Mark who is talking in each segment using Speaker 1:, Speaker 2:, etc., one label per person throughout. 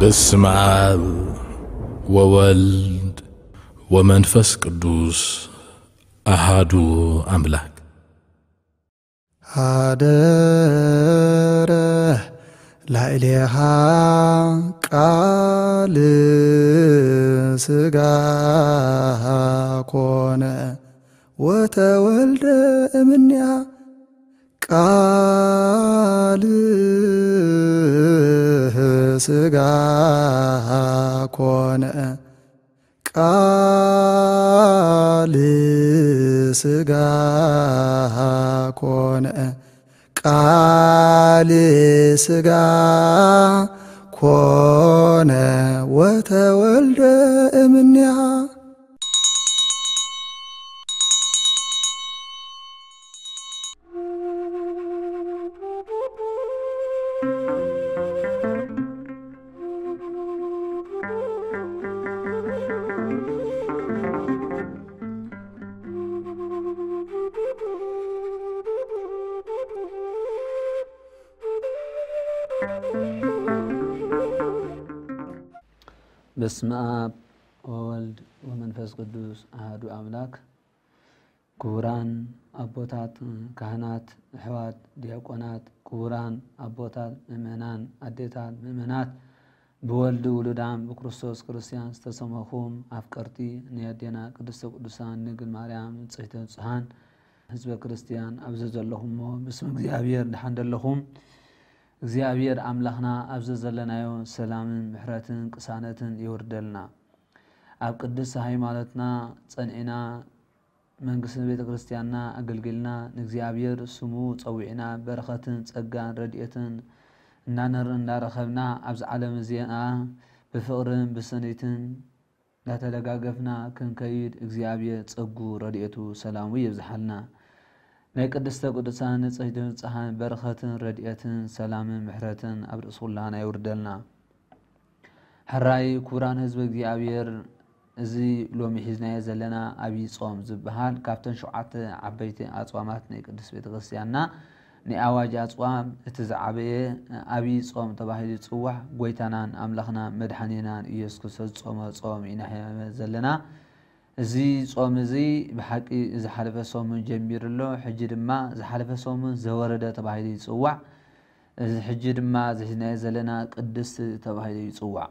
Speaker 1: በስመ አብ ወወልድ ወመንፈስ ቅዱስ አሃዱ አምላክ።
Speaker 2: ሃደረ ላዕሌሃ ቃል ስጋ ኮነ ወተወልደ እምኔሃ ቃል ስጋ ኮነ። ቃል ስጋ ኮነ። ቃል ስጋ ኮነ። ወተወልደ እምኔሃ
Speaker 3: በስመ አብ ወወልድ ወመንፈስ ቅዱስ አህዱ አምላክ። ክቡራን አቦታት ካህናት፣ ኣሕዋት ዲያቆናት፣ ክቡራን አቦታት ምእመናን፣ ኣዴታት ምእመናት ብወልዲ ውሉዳን ብክርስቶስ ክርስቲያን ዝተሰመኹም ኣፍቀርቲ ንየዴና ቅድስተ ቅዱሳን ንግል ማርያም ንጽሕተ ንጹሓን ህዝበ ክርስቲያን ኣብዚ ዘለኹሞ ብስም እግዚኣብሔር ድሓን እግዚኣብሔር ኣምላኽና ኣብዚ ዘለናዮ ሰላምን ምሕረትን ቅሳነትን ይውርደልና ኣብ ቅድስ ሃይማኖትና ፀኒዕና መንግስቲ ቤተ ክርስቲያንና ኣገልጊልና ንእግዚኣብሔር ስሙ ፀዊዕና በረኸትን ፀጋን ረድኤትን እናንርኢ እንዳረኸብና ኣብዚ ዓለም እዚኣ ብፍቕርን ብስኒትን እንዳተደጋገፍና ክንከይድ እግዚኣብሔር ፀጉ ረድኤቱ ሰላሙ የብዝሓልና ናይ ቅድስተ ቅዱሳን ንጽሕቲ ንጽሓን በረኸትን ረድኤትን ሰላምን ምሕረትን ኣብ ርእሲ ኩላና ይውርደልና ሕራይ ክቡራን ህዝቢ እግዚኣብሔር እዚ ሎሚ ሒዝናዮ ዘለና ኣብይ ፆም ዝበሃል ካብተን ሸውዓተ ዓበይቲ ኣፅዋማት ናይ ቅዱስ ቤተ ክርስቲያንና ናይ ኣዋጅ ኣፅዋም እቲ ዝዓበየ ኣብይ ፆም ተባሂሉ ይፅዋዕ ጎይታናን ኣምላኽና መድሓኒናን ኢየሱስ ክርስቶስ ዝፆመ ፆም ኢና ዘለና እዚ ፆም እዚ ብሓቂ ዝሓለፈ ሰሙን ጀሚሩ ኣሎ። ሕጂ ድማ ዝሓለፈ ሰሙን ዘወረደ ተባሂሉ ይፅዋዕ። እዚ ሕጂ ድማ ዝሒዝናዮ ዘለና ቅድስቲ ተባሂሉ ይፅዋዕ።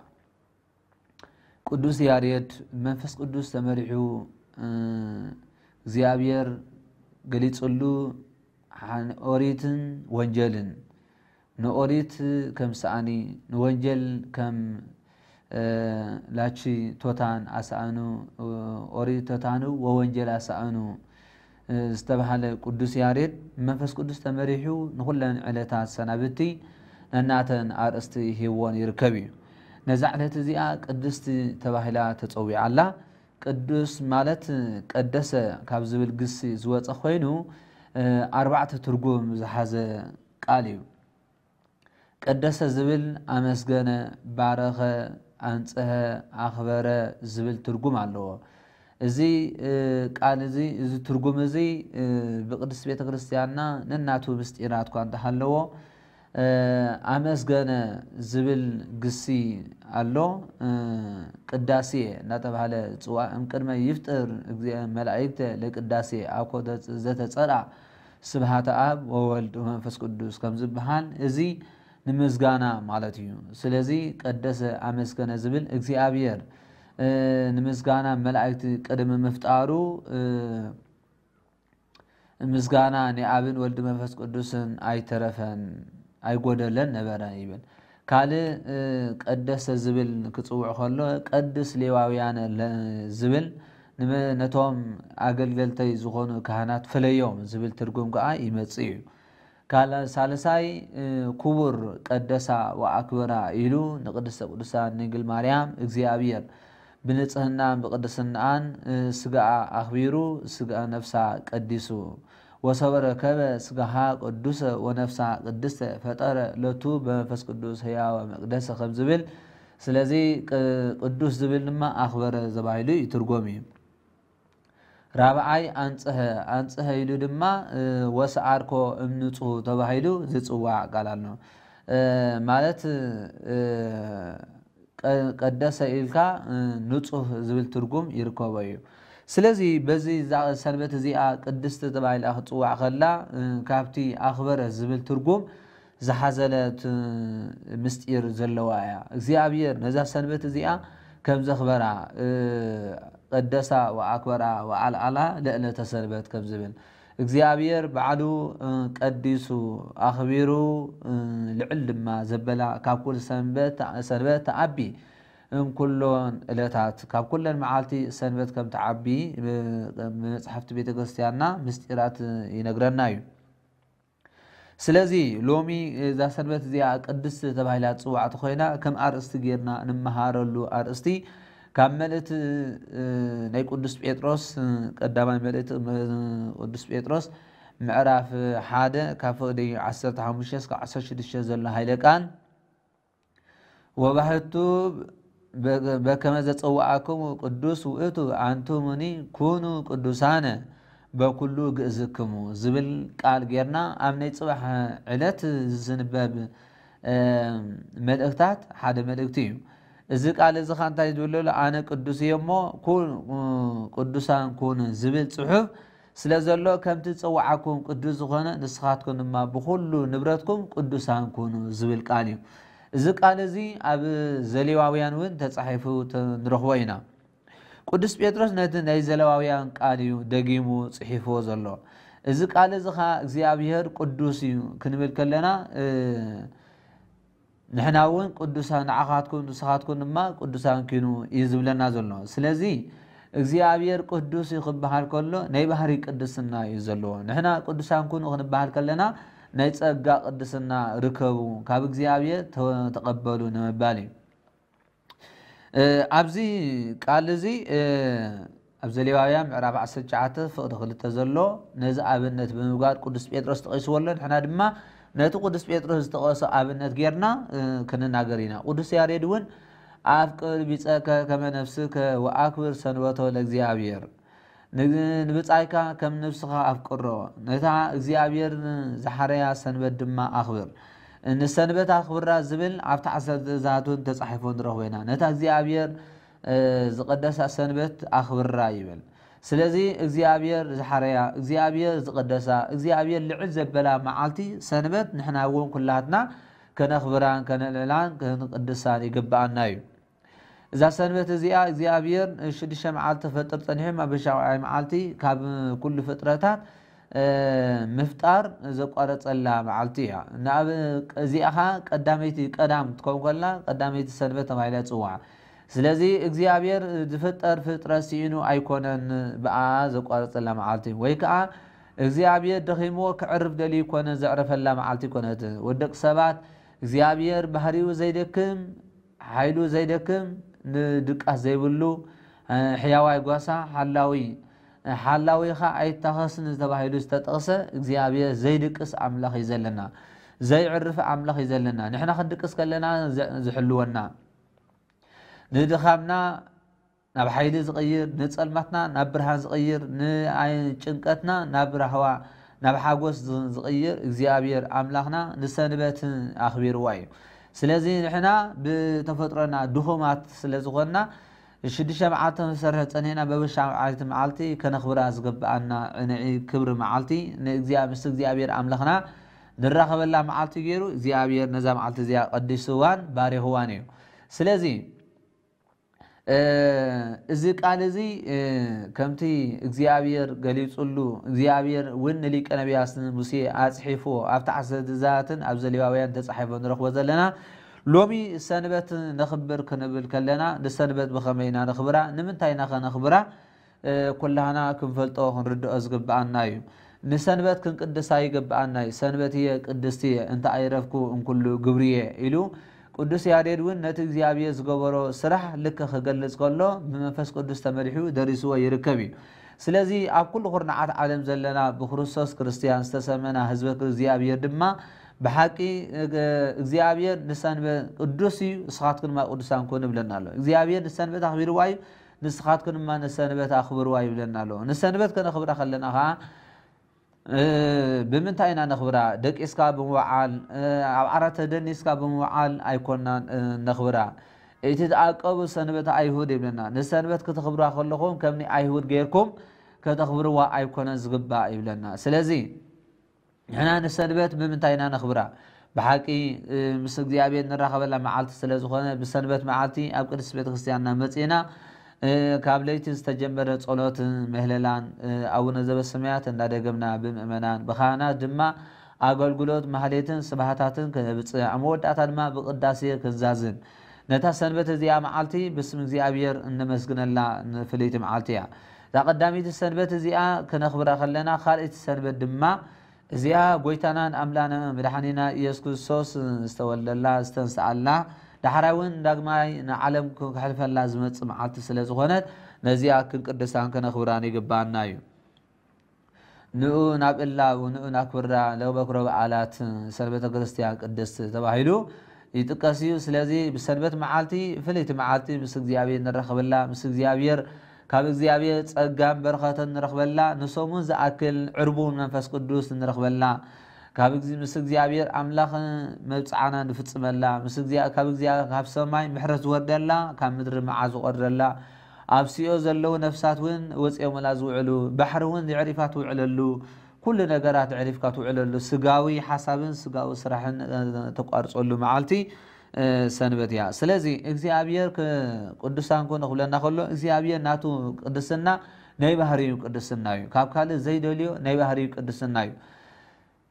Speaker 3: ቅዱስ ያሬድ መንፈስ ቅዱስ ተመሪሑ እግዚኣብሔር ገሊፅሉ ኦሪትን ወንጀልን። ንኦሪት ከም ሰኣኒ ንወንጀል ከም ላቺ ቶታን ኣሰኣኑ ኦሪት ቶታኑ ወወንጀል ኣሰኣኑ ዝተባሃለ ቅዱስ ያሬድ መንፈስ ቅዱስ ተመሪሑ ንኩለን ዕለታት ሰናብቲ ነናተን ኣርእስቲ ሂብዎን ይርከብ እዩ። ነዛ ዕለት እዚኣ ቅድስቲ ተባሂላ ተፀዊዓ ኣላ ቅዱስ ማለት ቀደሰ ካብ ዝብል ግሲ ዝወፀ ኮይኑ ኣርባዕተ ትርጉም ዝሓዘ ቃል እዩ። ቀደሰ ዝብል ኣመስገነ ባረኸ ኣንፅሀ ኣኽበረ ዝብል ትርጉም ኣለዎ። እዚ ቃል እዚ እዚ ትርጉም እዚ ብቅድስቲ ቤተ ክርስቲያንና ነናቱ ምስጢራት እኳ እንተሃለዎ ኣመስገነ ዝብል ግሲ ኣሎ። ቅዳሴ እናተባሃለ ፅዋዕ እምቅድመ ይፍጥር መላእክተ ለቅዳሴ ኣብ ኮደ ዘተፀርዓ ስብሃተ ኣብ ወወልድ ወመንፈስ ቅዱስ ከም ዝበሃል እዚ ንምስጋና ማለት እዩ። ስለዚ ቀደሰ ኣመስገነ ዝብል እግዚኣብሔር ንምስጋና መላእክቲ ቅድሚ ምፍጣሩ ምስጋና ንኣብን ወልዲ መንፈስ ቅዱስን ኣይተረፈን ኣይጎደለን ነበረ ይብል። ካልእ ቀደሰ ዝብል ክፅውዕ ከሎ ቀድስ ሌዋውያን ዝብል ነቶም ኣገልገልተይ ዝኾኑ ካህናት ፍለዮም ዝብል ትርጉም ከዓ ይመፅእ እዩ ሳልሳይ ክቡር ቀደሳ ወኣክብራ ኢሉ ንቅድስተ ቅዱሳን ንግል ማርያም እግዚኣብሔር ብንፅህናን ብቅድስናኣን ስጋኣ ኣኽቢሩ ስጋ ነፍሳ ቀዲሱ። ወሰበረ ከበ ስጋሃ ቅዱሰ ወነፍሳ ቅድስተ ፈጠረ ለቱ በመንፈስ ቅዱስ ህያወ መቅደሰ ከም ዝብል። ስለዚ ቅዱስ ዝብል ድማ ኣኽበረ ዘባሂሉ ይትርጎም እዩ ራብዓይ ኣንፅሀ ኣንፅሀ ኢሉ ድማ ወሰዓርኮ እምንፁህ ተባሂሉ ዝፅዋዕ ቃል ኣሎ። ማለት ቀደሰ ኢልካ ንፁህ ዝብል ትርጉም ይርከቦ እዩ። ስለዚ በዚ ሰንበት እዚኣ ቅድስቲ ተባሂላ ክፅዋዕ ከላ ካብቲ ኣኽበረ ዝብል ትርጉም ዝሓዘለት ምስጢር ዘለዋ እያ። እግዚኣብሔር ነዛ ሰንበት እዚኣ ከም ዘኽበራ ቀደሳ ወኣክበራ ወኣልዓላ ልዕለተ ሰንበት ከም ዝብል እግዚኣብሔር ባዕሉ ቀዲሱ ኣኽቢሩ ልዕል ድማ ዘበላ ካብ ኩሉ ሰንበት ተዓቢ እምኩሎን ዕለታት ካብ ኩለን መዓልቲ ሰንበት ከም ተዓቢ መፅሕፍቲ ቤተ ክርስቲያንና ምስጢራት ይነግረና እዩ ስለዚ ሎሚ እዛ ሰንበት እዚኣ ቅድስቲ ተባሂላ ፅዋዕቲ ኮይና ከም ኣርእስቲ ጌርና ንመሃረሉ ኣርእስቲ كم ملت نيك قدس بيتروس قدام ملت قدس بيتروس معرف حاده كافو دي عصر تحمشيس كعصر شدشيس زل هايلي كان وبهتو بكمزة صواعكم قدس وقتو عانتوموني كونو قدسانه بكلو قزكمو زبل قال جيرنا ام نيت صباح علات زنباب ملكتات حاده ملكتيهم እዚ ቃል እዚ ካ እንታይ ዝብል ሎ ኣነ ቅዱስ እዮ እሞ ቅዱሳን ኩኑ ዝብል ፅሑፍ ስለ ዘሎ ከምቲ ፀዋዓኩም ቅዱስ ዝኾነ ንስኻትኩም ድማ ብኩሉ ንብረትኩም ቅዱሳን ኩኑ ዝብል ቃል እዩ። እዚ ቃል እዚ ኣብ ዘሌዋውያን እውን ተፃሒፉ ንረኽቦ ኢና። ቅዱስ ጴጥሮስ ነቲ ናይ ዘለዋውያን ቃል እዩ ደጊሙ ፅሒፍዎ ዘሎ። እዚ ቃል እዚ ካ እግዚኣብሔር ቅዱስ እዩ ክንብል ከለና ንሕና እውን ቅዱሳን ንዓኻትኩም ንስኻትኩም ድማ ቅዱሳን ኪኑ እዩ ዝብለና ዘሎ። ስለዚ እግዚኣብሔር ቅዱስ እዩ ክበሃል ከሎ ናይ ባህሪ ቅድስና እዩ ዘለዎ። ንሕና ቅዱሳን ኩኑ ክንበሃል ከለና ናይ ፀጋ ቅድስና ርከቡ። ካብ እግዚኣብሔር ተቐበሉ ንምባል እዩ። ኣብዚ ቃል እዚ ኣብ ዘሌዋውያን ምዕራፍ 19 ፍቅዲ ክልተ ዘሎ ነዚ ኣብነት ብምግባር ቅዱስ ጴጥሮስ ተቐይስዎ ኣሎ ንሕና ድማ نت قدس بيترس تقاس عبنت غيرنا كنا ناجرينا قدس ياردون عفقر بيصك كما نفسك وأكبر سنوته لإግዚአብሔር ንብጻይካ ከም ነፍስኻ ኣፍቅሮ ነታ እግዚኣብሔር ዝሓረያ ሰንበት ድማ ኣኽብር ንሰንበት ኣኽብራ ዝብል ኣብቲ ዓሰርተ ትእዛዛቱን ተጻሒፉ ንረኽቦ ኢና ነታ እግዚኣብሔር ዝቐደሳ ሰንበት ኣኽብራ ይብል ስለዚ እግዚኣብሔር ዝሓረያ እግዚኣብሔር ዝቐደሳ እግዚኣብሔር ልዕል ዘበላ መዓልቲ ሰንበት ንሕና እውን ኩላትና ከነኽብራን ከነልዕላን ክንቅድሳን ይግብኣና እዩ እዛ ሰንበት እዚኣ እግዚኣብሔር ሽዱሽተ መዓልቲ ፈጥር ፀኒሖም ኣብ ሻውዓይ መዓልቲ ካብ ኩሉ ፍጥረታት ምፍጣር ዘቋረፀላ መዓልቲ እያ ናብ እዚኣ ኸ ቀዳመይቲ ቀዳም ትከውን ከለና ቀዳመይቲ ሰንበት ተባሂላ ፅዋዕ ስለዚ እግዚኣብሔር ዝፍጠር ፍጥረት ሲኢኑ ኣይኮነን ብኣ ዘቋርፀላ መዓልቲ ወይ ከዓ እግዚኣብሔር ደኺምዎ ክዕርፍ ደልዩ ኮነ ዘዕረፈላ መዓልቲ ኮነት ወደቂ ሰባት እግዚኣብሔር ባህሪኡ ዘይደክም ሓይሉ ዘይደክም ንድቃስ ዘይብሉ ሕያዋይ ጓሳ ሓላዊ ሓላዊ ኸ ኣይታኸስን ዝተባሂሉ ዝተጠቕሰ እግዚኣብሔር ዘይድቅስ ኣምላኽ እዩ ዘለና ዘይዕርፍ ኣምላኽ እዩ ዘለና ንሕና ክንድቅስ ከለና ዝሕልወና ንድኻምና ናብ ሓይሊ ዝቕይር ንፀልማትና ናብ ብርሃን ዝቕይር ንጭንቀትና ናብ ረህዋ ናብ ሓጎስ ዝቕይር እግዚኣብሔር ኣምላኽና ንሰንበት ኣኽቢርዋ እዩ ስለዚ ንሕና ብተፈጥሮና ድኹማት ስለ ዝኾንና ሽዱሽተ መዓልቲ መሰረ ፀኒሕና በብሻዓቲ መዓልቲ ከነኽብራ ዝገበኣና ንዒ ክብሪ መዓልቲ ምስ እግዚኣብሔር ኣምላኽና ንራኸበላ መዓልቲ ገይሩ እግዚኣብሔር ነዛ መዓልቲ እዚኣ ቀዲስዋን ባሪኽዋን እዩ ስለዚ እዚ ቃል እዚ ከምቲ እግዚኣብሔር ገሊፁሉ እግዚኣብሔር እውን ንሊቀ ነቢያትን ሙሴ ኣፅሒፍዎ ኣብቲ ዓሰርተ ትእዛዛትን ኣብ ዘሌዋውያን ተፃሒፎ ንረኽቦ ዘለና ሎሚ ሰንበት ነኽብር ክንብል ከለና ንሰንበት ብኸመይ ኢና ነኽብራ ንምንታይ ኢና ኸ ነኽብራ ኩላህና ክንፈልጦ ክንርድኦ ዝግብኣና እዩ ንሰንበት ክንቅድሳ ይግብኣና እዩ ሰንበት እየ ቅድስቲ እየ እንተ ኣይረፍኩ እንኩሉ ግብርየ ኢሉ ቅዱስ ያሬድ እውን ነቲ እግዚኣብሔር ዝገበሮ ስራሕ ልክዕ ክገልፅ ከሎ ብመንፈስ ቅዱስ ተመሪሑ ደሪስዎ ይርከብ እዩ ስለዚ ኣብ ኩሉ ኩርናዓት ዓለም ዘለና ብክርስቶስ ክርስትያን ዝተሰመና ህዝቢ እግዚኣብሔር ድማ ብሓቂ እግዚኣብሔር ንሰንበት ቅዱስ እዩ ንስኻትኩ ድማ ቅዱሳን ኩን ይብለና ኣሎ እግዚኣብሔር ንሰንበት ኣኽቢርዋ እዩ ንስኻትኩ ድማ ንሰንበት ኣኽብርዋ ይብለና ኣሎ ንሰንበት ክነኽብራ ከለና ከዓ ብምንታይ ኢና ነኽብራ ደቂስካ ብምውዓል ኣብ ዓራተ ደኒስካ ብምውዓል ኣይኮናን ነኽብራ እቲ ተኣቀቡ ሰንበት ኣይሁድ ይብለና ንሰንበት ክተኽብራ ከለኹም ከምኒ ኣይሁድ ገይርኩም ከተኽብርዋ ኣይኮነን ዝግባእ ይብለና ስለዚ ንሕና ንሰንበት ብምንታይ ኢና ነኽብራ ብሓቂ ምስ እግዚኣብሔር ንራኸበላ መዓልቲ ስለ ዝኾነ ብሰንበት መዓልቲ ኣብ ቅድስ ቤተክርስትያንና መፂና ካብ ዝተጀመረ ጸሎት ምህለላን ኣቡነ ዘበሰማያት እንዳደገምና ብምእመናን ብካህናት ድማ ኣገልግሎት ማህሌትን ስባህታትን ክነብፅዕ ኣብ መወዳእታ ድማ ብቅዳሴ ክዛዝን። ነታ ሰንበት እዚኣ መዓልቲ ብስም እግዚኣብሔር እነመስግነላ ፍለይቲ መዓልቲ እያ። እዛ ቀዳሚቲ ሰንበት እዚኣ ክነኽብራ ከለና ካልእቲ ሰንበት ድማ እዚኣ ጎይታናን ኣምላና መድሓኒና ኢየሱስ ክርስቶስ ዝተወለደላ ዝተንስኣላ ዳሕራይ እውን ዳግማይ ንዓለም ክሕልፈላ ዝመፅእ መዓልቲ ስለ ዝኾነት ነዚኣ ክንቅድሳን ከነኽብራን ይግባአና እዩ። ንኡ ናብ እላው ንኡ ናብ ክብራ ለበክሮ በዓላት ሰንበተ ክርስቲያን ቅድስት ተባሂሉ ይጥቀስ እዩ። ስለዚ ብሰንበት መዓልቲ ፍለይቲ መዓልቲ ምስ እግዚኣብሔር ንረኽበላ ምስ እግዚኣብሔር ካብ እግዚኣብሔር ፀጋን በረኸትን ንረኽበላ ንሶሙን ዝኣክል ዕርቡን መንፈስ ቅዱስ ንረኽበላ ካብ ምስ እግዚኣብሔር ኣምላኽ መብፃዕና ንፍፅመላ ካብ ካብ ሰማይ ምሕረት ዝወርደላ ካብ ምድሪ መዓ ዝቆድረላ ኣብ ሲኦ ዘለዉ ነፍሳት እውን ወፂኦምላ ዝውዕሉ ባሕሪ እውን ዕሪፋ ትውዕለሉ ኩሉ ነገራት ዕሪፍካ ትውዕለሉ ስጋዊ ሓሳብን ስጋዊ ስራሕን ተቋርፀሉ መዓልቲ ሰንበት እያ ስለዚ እግዚኣብሔር ቅዱሳን ኮነ ክብለና ከሎ እግዚኣብሔር ናቱ ቅድስና ናይ ባህርዩ ቅድስና እዩ ካብ ካልእ ዘይደልዮ ናይ ባህርዩ ቅድስና እዩ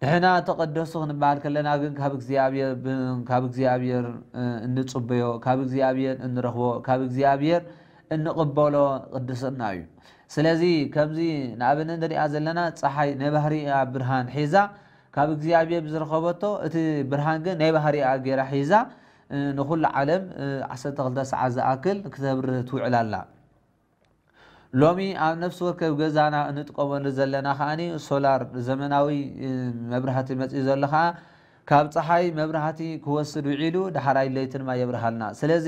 Speaker 3: هنا تقدسون بعد كلنا عن كابك زيابير بن كابك زيابير نتصبيو كابك زيابير نرخو كابك زيابير نقبله قدسنا يو سلازي كابزي نعبد ندري أزلنا صحي نبهري برهان حيزا كابك زيابير بزرخوبتو ات برهان نبهري أجير حيزا نخل العالم عسى تقدس عز أكل كتاب رتوع لله ሎሚ ኣብ ነፍሲ ወከብ ገዛና እንጥቀመሉ ዘለና ከዓኒ ሶላር ዘመናዊ መብራህቲ መፅኡ ዘሎ ከዓ ካብ ፀሓይ መብራህቲ ክወስድ ውዒሉ ዳሕራይ ለይቲ ድማ የብርሃልና። ስለዚ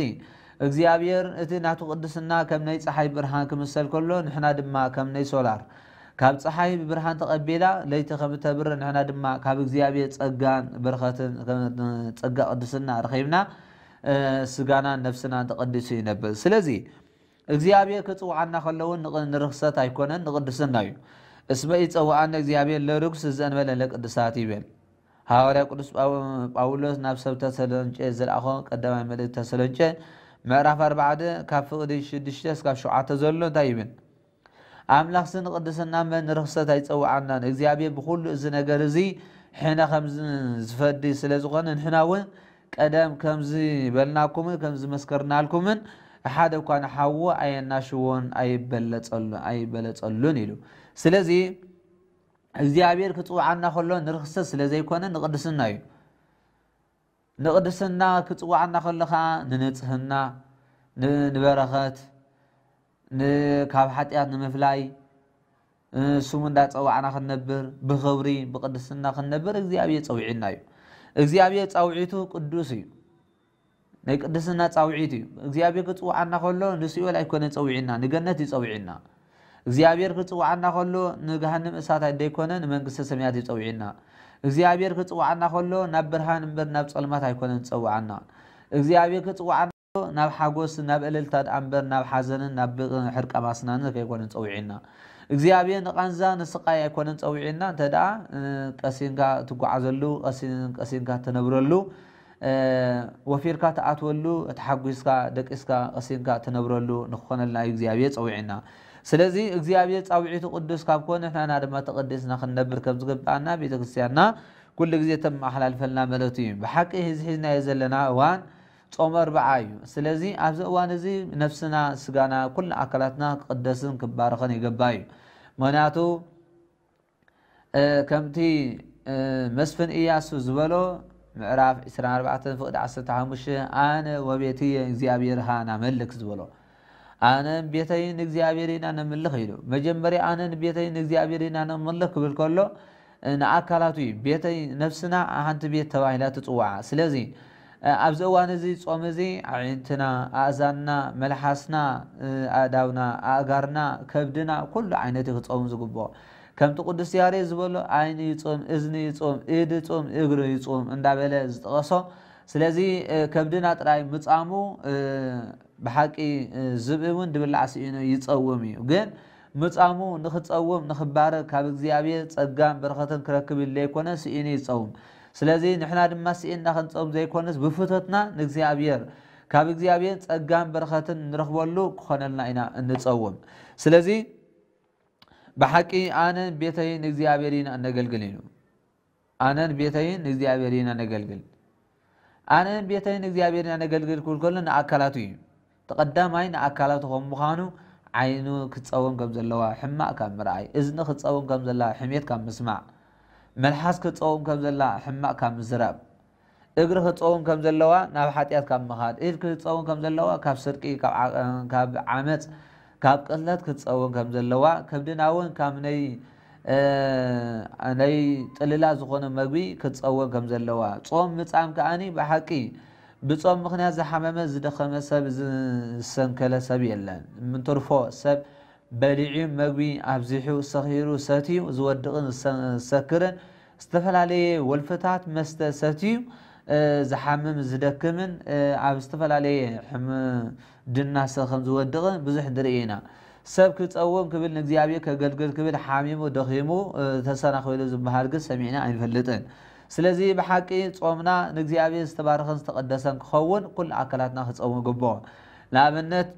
Speaker 3: እግዚኣብሔር እቲ ናቱ ቅድስና ከም ናይ ፀሓይ ብርሃን ክምሰል ከሎ ንሕና ድማ ከም ናይ ሶላር ካብ ፀሓይ ብብርሃን ተቐቢላ ለይቲ ከም ተብር ንሕና ድማ ካብ እግዚኣብሔር ፀጋን በረኸትን ፀጋ ቅድስና ረኺብና ስጋናን ነፍስናን ተቐዲሱ ይነብር። ስለዚ እግዚኣብሔር ክፅዋዓና ከለውን ንርክሰት ኣይኮነን ንቅድስና እዩ። እስመ ይፀዋዓና እግዚኣብሔር ለርኩስ ዘንበለ ለቅድሳት ይብል። ሃዋርያ ቅዱስ ጳውሎስ ናብ ሰብ ተሰሎንጨ ዝለኣኾ ቀዳማይ መልእክቲ ተሰሎንጨ ምዕራፍ 4 ካብ ፍቅዲ 6 እስካብ 7 ዘሎ እንታይ ይብል? ኣምላኽ ስ ንቅድስና መን ንርክሰት ኣይፀዋዓናን እግዚኣብሔር ብኩሉ እዚ ነገር እዚ ሕነ ከም ዝፈዲ ስለ ዝኾነ ንሕና እውን ቀደም ከምዚ በልናኩምን ከም ዝመስከርናልኩምን ሓደ እኳ ንሓዎ ኣየናሽዎን ኣይበለፀሉን ኢሉ ስለዚ እግዚኣብሔር ክፅዋዓና ከሎ ንርክሰት ስለ ዘይኮነ ንቅድስና እዩ ንቅድስና ክፅዋዓና ከሎ ከዓ ንንፅህና ንበረኸት ካብ ሓጢኣት ንምፍላይ ስሙ እንዳፀዋዕና ክንነብር ብክብሪ ብቅድስና ክንነብር እግዚኣብሔር ፀውዒና እዩ እግዚኣብሔር ፀውዒቱ ቅዱስ እዩ ናይ ቅድስና ፃውዒት እዩ። እግዚኣብሔር ክፅዋዓና ከሎ ንሲኦል ኣይኮነን ፀዊዒና ንገነት እዩ ፀዊዒና እግዚኣብሔር ክፅዋዓና ከሎ ንገሃንም እሳት ደይኮነ ንመንግስቲ ሰማያት እዩ ፀዊዒና እግዚኣብሔር ክፅዋዓና ከሎ ናብ ብርሃን እምበር ናብ ፀልማት ኣይኮነን ዝፀዋዓና እግዚኣብሔር ክፅዋዓና ናብ ሓጎስ ናብ እልልታ ዳኣ እምበር ናብ ሓዘንን ናብ ሕርቃ ማስናንን ከይኮነን ፀዊዒና እግዚኣብሔር ንቃንዛ ንስቃይ ኣይኮነን ፀዊዒና እንተደኣ ቀሲንካ ትጓዓዘሉ ቀሲንካ ትነብረሉ ወፊርካ ተኣትወሉ ተሓጒስካ ደቂስካ ቀሲምካ ትነብረሉ ንክኾነልና እዩ እግዚኣብሔር ፀዊዕና ስለዚ እግዚኣብሔር ፃውዒቱ ቅዱስ ካብ ኮነ ንሕና ድማ ተቐዲስና ክንነብር ከም ዝግብኣና ቤተክርስትያንና ኩሉ ግዜ ተመሓላልፈልና ማለት እዩ ብሓቂ ህዝሒዝናዮ ዘለና እዋን ጾም ኣርበዓ እዩ ስለዚ ኣብዚ እዋን እዚ ነፍስና ስጋና ኩሉ ኣካላትና ክቅደስን ክባረኸን ይገባ እዩ ምክንያቱ ከምቲ መስፍን እያሱ ዝበሎ ምዕራፍ 24 ፍቅዲ 15 ኣነ ወቤትየ እግዚኣብሔርሃ ናመልክ ዝበሎ። ኣነ ቤተይ ንእግዚኣብሔር ኢና ነምልኽ ኢሉ። መጀመርያ ኣነ ንቤተይ ንእግዚኣብሔር ኢና ነምልኽ ክብል ከሎ ንኣካላቱ እዩ። ቤተይ ነፍስና ሓንቲ ቤት ተባሂላ ትፅዋዓ። ስለዚ ኣብዚ እዋን እዚ ፆም እዚ ዓይንትና ኣእዛንና መልሓስና ኣእዳውና ኣእጋርና ከብድና ኩሉ ዓይነት ክፀሙ ዝግብኦ كم تقدس يا ريز بلو عيني يصوم إذني يصوم إيد يصوم إغري يصوم إن ده بلا زغصو سلازي كم دينا تراي متعمو بحكي زبئون دبل عسينو يتصومي وقين متعمو نخ تصوم نخ بارك كابك زيابي تصقام برخطن كركب اللي كونس إيني يتصوم سلازي نحنا دم سئين نخ نتصوم زي كونس بفوتتنا نكزي عبير كابك زيابي تصقام برخطن نرخبولو كخونلنا إنا نتصوم سلازي بحكي أنا بيتي نجزي بحق آن بيتين نجزي أبيرين آن بيتين أنا أنجلجل نجزي أبيرين نزيابيرين أنجلجل كل كلنا أكلاتي تقدم أي عين أكلاتهم مخانو عينو كتصاون كم زلوا حما كم رأي إذن كتصاون كم زلا حميت كم مسمع ملحس كتصاون كم زلا حما كم زراب እግሪ ክፀውን ከም ዘለዋ ናብ ሓጢኣት ካብ ምኻድ ኢድ ክፀውን ከም ዘለዋ ካብ ስርቂ ካብ ዓመፅ كاب قلت كتصاون كم زلوا كم دناون كم ني اناي تللا زغون مغبي كتصاون كم زلوا صوم مصام كاني بحقي بصوم مخنا زحمم زدخم سب سنكل سب يلن من طرفو سب بليع مغبي ابزحو صغيرو ساتي زودقن سكرن استفل عليه ولفتات مست ساتي زحمم زدكمن ابستفل عليه حم ድናሰ ከም ዝወድቕ ብዙሕ ድርኢና ሰብ ክፀውም ክብል ንእግዚኣብሔር ከገልግል ክብል ሓሚሙ ደኺሙ ተሰናኺሉ ዝበሃል ግን ሰሚዕና ኣይንፈልጥን ስለዚ ብሓቂ ጾምና ንእግዚኣብሔር ዝተባረኸን ዝተቐደሰን ክኸውን ኩሉ ኣካላትና ክፀውሙ ግብኦ ንኣብነት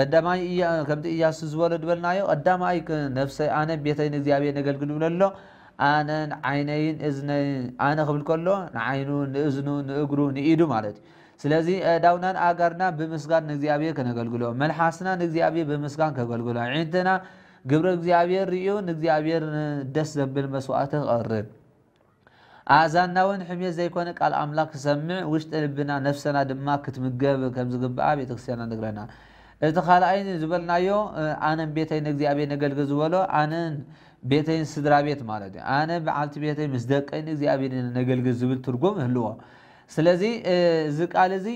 Speaker 3: ቀዳማይ ከምቲ እያሱ ዝበሎ ድበልናዮ ቀዳማይ ነፍሰይ ኣነ ቤተይ ንእግዚኣብሔር ነገልግል ይብሎ ኣሎ ኣነን ዓይነይን እዝነ ኣነ ክብል ከሎ ንዓይኑ ንእዝኑ ንእግሩ ንኢዱ ማለት እዩ ስለዚ ዳውናን ኣጋርና ብምስጋን ንእግዚኣብሔር ከነገልግሎ መልሓስና ንእግዚኣብሔር ብምስጋን ከገልግሎ ዒንትና ግብሪ እግዚኣብሔር ርዩ ንእግዚኣብሔር ደስ ዘብል መስዋእቲ ክቐርብ ኣእዛና እውን ሕሜት ዘይኮነ ቃል ኣምላክ ክሰምዕ ውሽጢ ልብና ነፍሰና ድማ ክትምገብ ከም ዝግብኣ ቤተክርስትያና ንግረና እቲ ካልኣይ ዝበልናዮ ኣነን ቤተይ ንእግዚኣብሔር ነገልግል ዝበሎ ኣነን ቤተይን ስድራ ቤት ማለት እዩ። ኣነ በዓልቲ ቤተይ ምስ ደቀይ ንእግዚኣብሔር ነገልግል ዝብል ትርጉም ህልዎ ስለዚ እዚ ቃል እዚ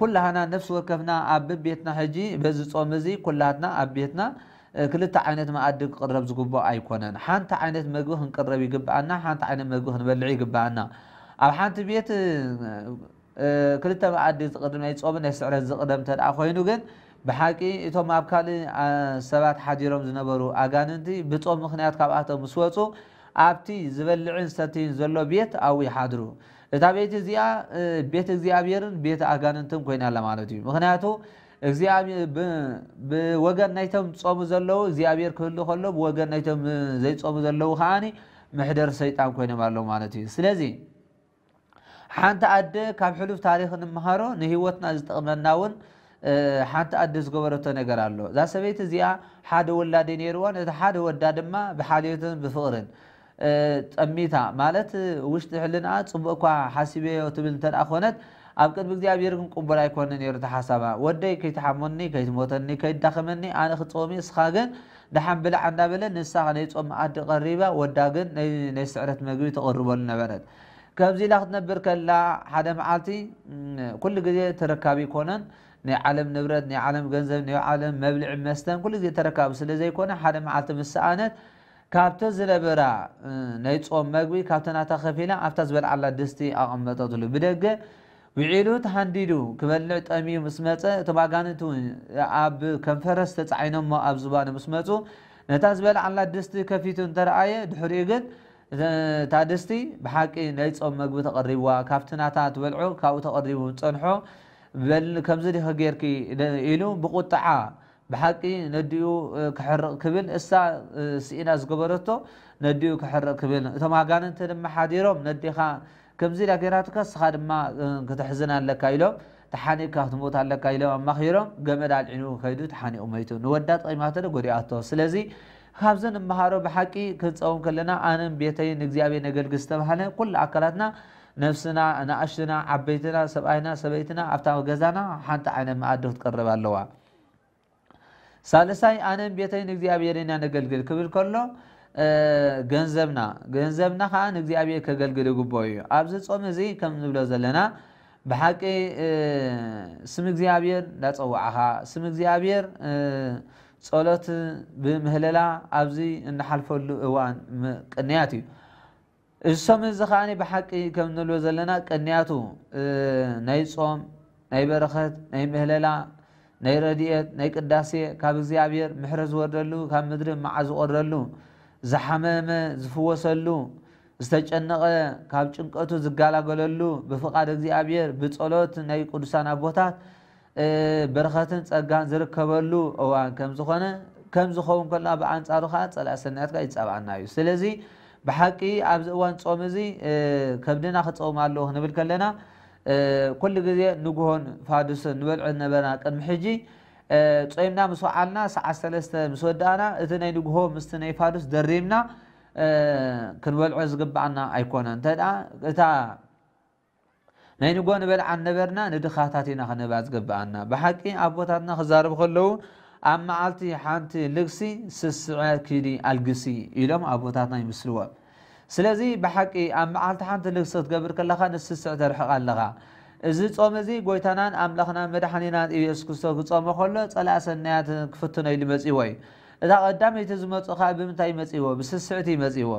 Speaker 3: ኩላሃና ነፍሲ ወከፍና ኣብ ቤትና ሕጂ በዚ ፆም እዚ ኩላትና ኣብ ቤትና ክልተ ዓይነት መኣዲ ክቅረብ ዝግብኦ ኣይኮነን። ሓንቲ ዓይነት መግቢ ክንቅረብ ይግብኣና ሓንቲ ዓይነት መግቢ ክንበልዕ ይግብኣና ኣብ ሓንቲ ቤት ክልተ መኣዲ ዝቅድም ናይ ፆምን ናይ ስዕረት ዝቅደም እንተደኣ ኮይኑ ግን ብሓቂ እቶም ኣብ ካልእ ሰባት ሓዲሮም ዝነበሩ ኣጋንንቲ ብፆም ምክንያት ካብኣቶም ምስ ወፁ ኣብቲ ዝበልዕን ሰትይን ዘሎ ቤት ኣብኡ ይሓድሩ እታ ቤት እዚኣ ቤት እግዚኣብሔርን ቤት ኣጋንንትን ኮይናላ ማለት እዩ። ምክንያቱ ብወገን ናይቶም ዝፀሙ ዘለው እግዚኣብሔር ክህሉ ከሎ ብወገን ናይቶም ዘይፀሙ ዘለው ከዓኒ ምሕደር ሰይጣን ኮይኖም ኣለው ማለት እዩ። ስለዚ ሓንቲ ኣደ ካብ ሕሉፍ ታሪክ ንምሃሮ ንሂወትና ዝጠቕመና እውን ሓንቲ ኣደ ዝገበረቶ ነገር ኣሎ። እዛ ሰበይቲ እዚኣ ሓደ ወላደ ነይርዋን እቲ ሓደ ወዳ ድማ ብሓልዮትን ብፍቅርን ጠሚታ ማለት ውሽጢ ሕልና ፅቡቅ እኳ ሓሲበዮ ትብል እንተደኣ ኮነት ኣብ ቅድሚ እግዚኣብሔር ግን ቁቡል ኣይኮነ ነይሩ እቲ ሓሳባ ወደይ ከይትሓሞኒ ከይትሞተኒ ከይትዳኽመኒ ኣነ ክፀሚ እስኻ ግን ድሓን ብላዕ እንዳበለ ንሳ ናይ ፆም መኣዲ ቀሪባ ወዳ ግን ናይ ስዕረት መግቢ ተቐርበሉ ነበረት ከምዚ ኢላ ክትነብር ከላ ሓደ መዓልቲ ኩሉ ግዜ ተረካቢ ይኮነን ናይ ዓለም ንብረት ናይ ዓለም ገንዘብ ናይ ዓለም መብልዒ መስተን ኩሉ ግዜ ተረካቢ ስለዘይኮነ ሓደ መዓልቲ ምስ ሰኣነት ካብቲ ዝነበራ ናይ ፆም መግቢ ካብተናታ ከፊላ ኣብታ ዝበልዓላ ድስቲ ኣቐመጠትሉ ብደገ ውዒሉ ተሃንዲዱ ክበልዕ ጠሚዩ ምስ መፀ እቶም ኣጋንንት እውን ኣብ ከም ፈረስ ተፃዒኖሞ ኣብ ዝባኑ ምስ መፁ ነታ ዝበልዓላ ድስቲ ከፊቱ እንተረኣየ ድሕሪኡ ግን እታ ድስቲ ብሓቂ ናይ ፆም መግቢ ተቐሪብዋ ካብቲ ናታ ትበልዑ ካብኡ ተቐሪቡ ፀንሖ ከምዚ ዲኸ ጌርኪ ኢሉ ብቁጣዓ بحقي نديو كحرق كبين إسا سئنا زقبرتو نديو كحرق كبين إذا ما قان انت دم حاديروم ندي خا كمزي لكيراتك سخار ما كتحزن على كايلو تحاني كاختموت على كايلو أما خيروم قمد على العنو كايدو تحاني أميتو نودات أي ماتر قري أطو سلزي خامزن مهارو بحقي كنت أوم كلنا أنا بيتي نقزيابي نقل قستم حالي كل أكلاتنا نفسنا نأشتنا عبيتنا سبعينا سبيتنا أفتاو قزانا حانت عينا ما أدوه تقرب اللوان ሳልሳይ ኣነን ቤተይን እግዚኣብሔርን ኣነገልግል ክብል ከሎ ገንዘብና ገንዘብና ከዓ ንእግዚኣብሔር ከገልግል ይግብኦ እዩ ኣብዚ ፆም እዚ ከም ንብሎ ዘለና ብሓቂ ስም እግዚኣብሔር እንዳፀዋዕኻ ስም እግዚኣብሔር ፀሎት ብምህለላ ኣብዚ እናሓልፈሉ እዋን ቅንያት እዩ እዚ ሶም እዚ ከዓ ብሓቂ ከም ንብሎ ዘለና ቅንያቱ ናይ ፆም ናይ በረኸት ናይ ምህለላ ናይ ረድኤት ናይ ቅዳሴ ካብ እግዚኣብሔር ምሕረት ዝወርደሉ ካብ ምድሪ መዓ ዝቆረሉ ዝሓመመ ዝፍወሰሉ ዝተጨነቐ ካብ ጭንቀቱ ዝጋላገለሉ ብፍቓድ እግዚኣብሔር ብፀሎት ናይ ቅዱሳን ኣቦታት በረኸትን ፀጋን ዝርከበሉ እዋን ከም ከም ዝኸውን ከሎ ብኣንፃሩ ከዓ ፀላእ ሰናያትካ ይፀብዓና እዩ። ስለዚ ብሓቂ ኣብዚ እዋን ፆም እዚ ከብድና ክፀውም ኣለዎ ክንብል ከለና ኩሉ ግዜ ንግሆን ፋዱስን ንበልዖ ነበርና ቅድሚ ሕጂ። ፀይምና ምስ ወዓልና ሰዓት ሰለስተ ምስ ወዳእና እቲ ናይ ንግሆ ምስቲ ናይ ፋዱስ ደሪብና ክንበልዖ ዝግባአና ኣይኮነ እንተ እታ ናይ ንጎ ንበልዓ ነበርና ንድኻታት ኢና ክንባ ዝግባአና። ብሓቂ ኣቦታትና ክዛረቡ ከለዉ ኣብ መዓልቲ ሓንቲ ልግሲ ስስዐ ኪዲ ኣልግሲ ኢሎም ኣቦታትና ይምስልዎም ስለዚ ብሓቂ ኣብ መዓልቲ ሓንቲ ልግሲ ክትገብር ከለካ ንስስዕ ተርሕቕ ኣለኻ። እዚ ፆም እዚ ጎይታናን ኣምላኽና መድሓኒናን ኢየሱስ ክርስቶስ ክፀሞ ከሎ ፀላእ ሰናያት ክፍትኖ ኢሉ መፂዎ እዩ። እታ ቀዳመይቲ ዝመፁ ከዓ ብምንታይ መፂዎ? ብስስዕቲ መፂዎ።